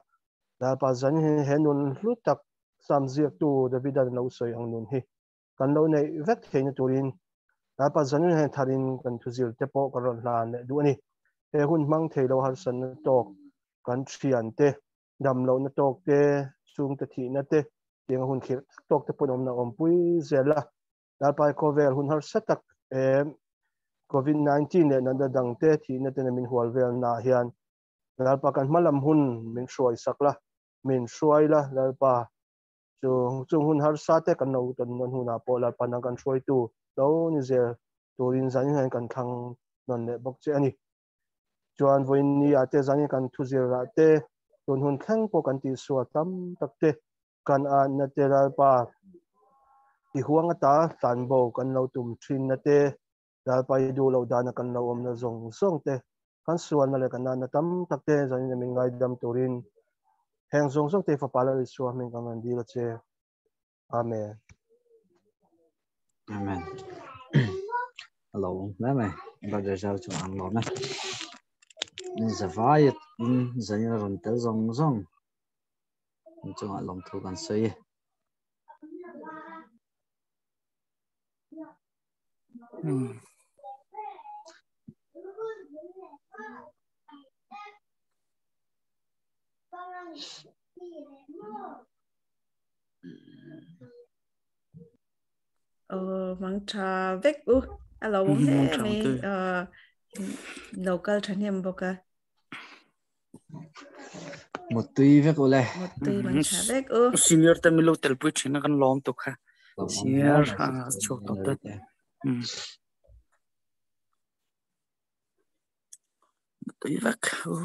la pa zan he he nun hlu tak sam ziak tu david an lo soi ang nun hi kan lo nei vek theina turin la pa zan he tharin kan thuzil te po karon hlan du ani he hun mang thei lo har san na tok kan thian te dam lo na tok te chung te thi na te tiếng hun khir tok te pun om na om pui zela dal pai ko vel hun har satak e covid 19 ne nan da dang te thi na te min hual vel na hian dal pa kan malam hun min shuai sakla min shuai la dal pa chung hun har sa te kan no ton non huna po la pa kan troi tu. Lo, ni zel turin zan han kan thang non le bok che ani. Chuan voin ni ate zani kan thu zir ra te ton hun khang po kan ti suwa tam tak te. Kan a na te ra pa, ti huang ta, tan bo kan lo tum thin na te. Da pa du lo da na kan lo om na zong zong te. Kan suan na le kan na tam tak te zani na min ngai dam turin heng zong zong te fa pala li suwa min kan an di la che. Amen. Amen. (clears throat) Hello mẹ mẹ. Bao giờ sao chúng ăn lắm zavayat in zanya ron tel zong zong chung a long thu kan sei Hmm. Ờ mang trà vết u alo bông he mi ờ local thân em bốc à một tuy vết u lệ một tuy mang trà vết u senior ta mi lo tel pu china kan lom to kha senior ha chok to ta Hmm. một tuy vết u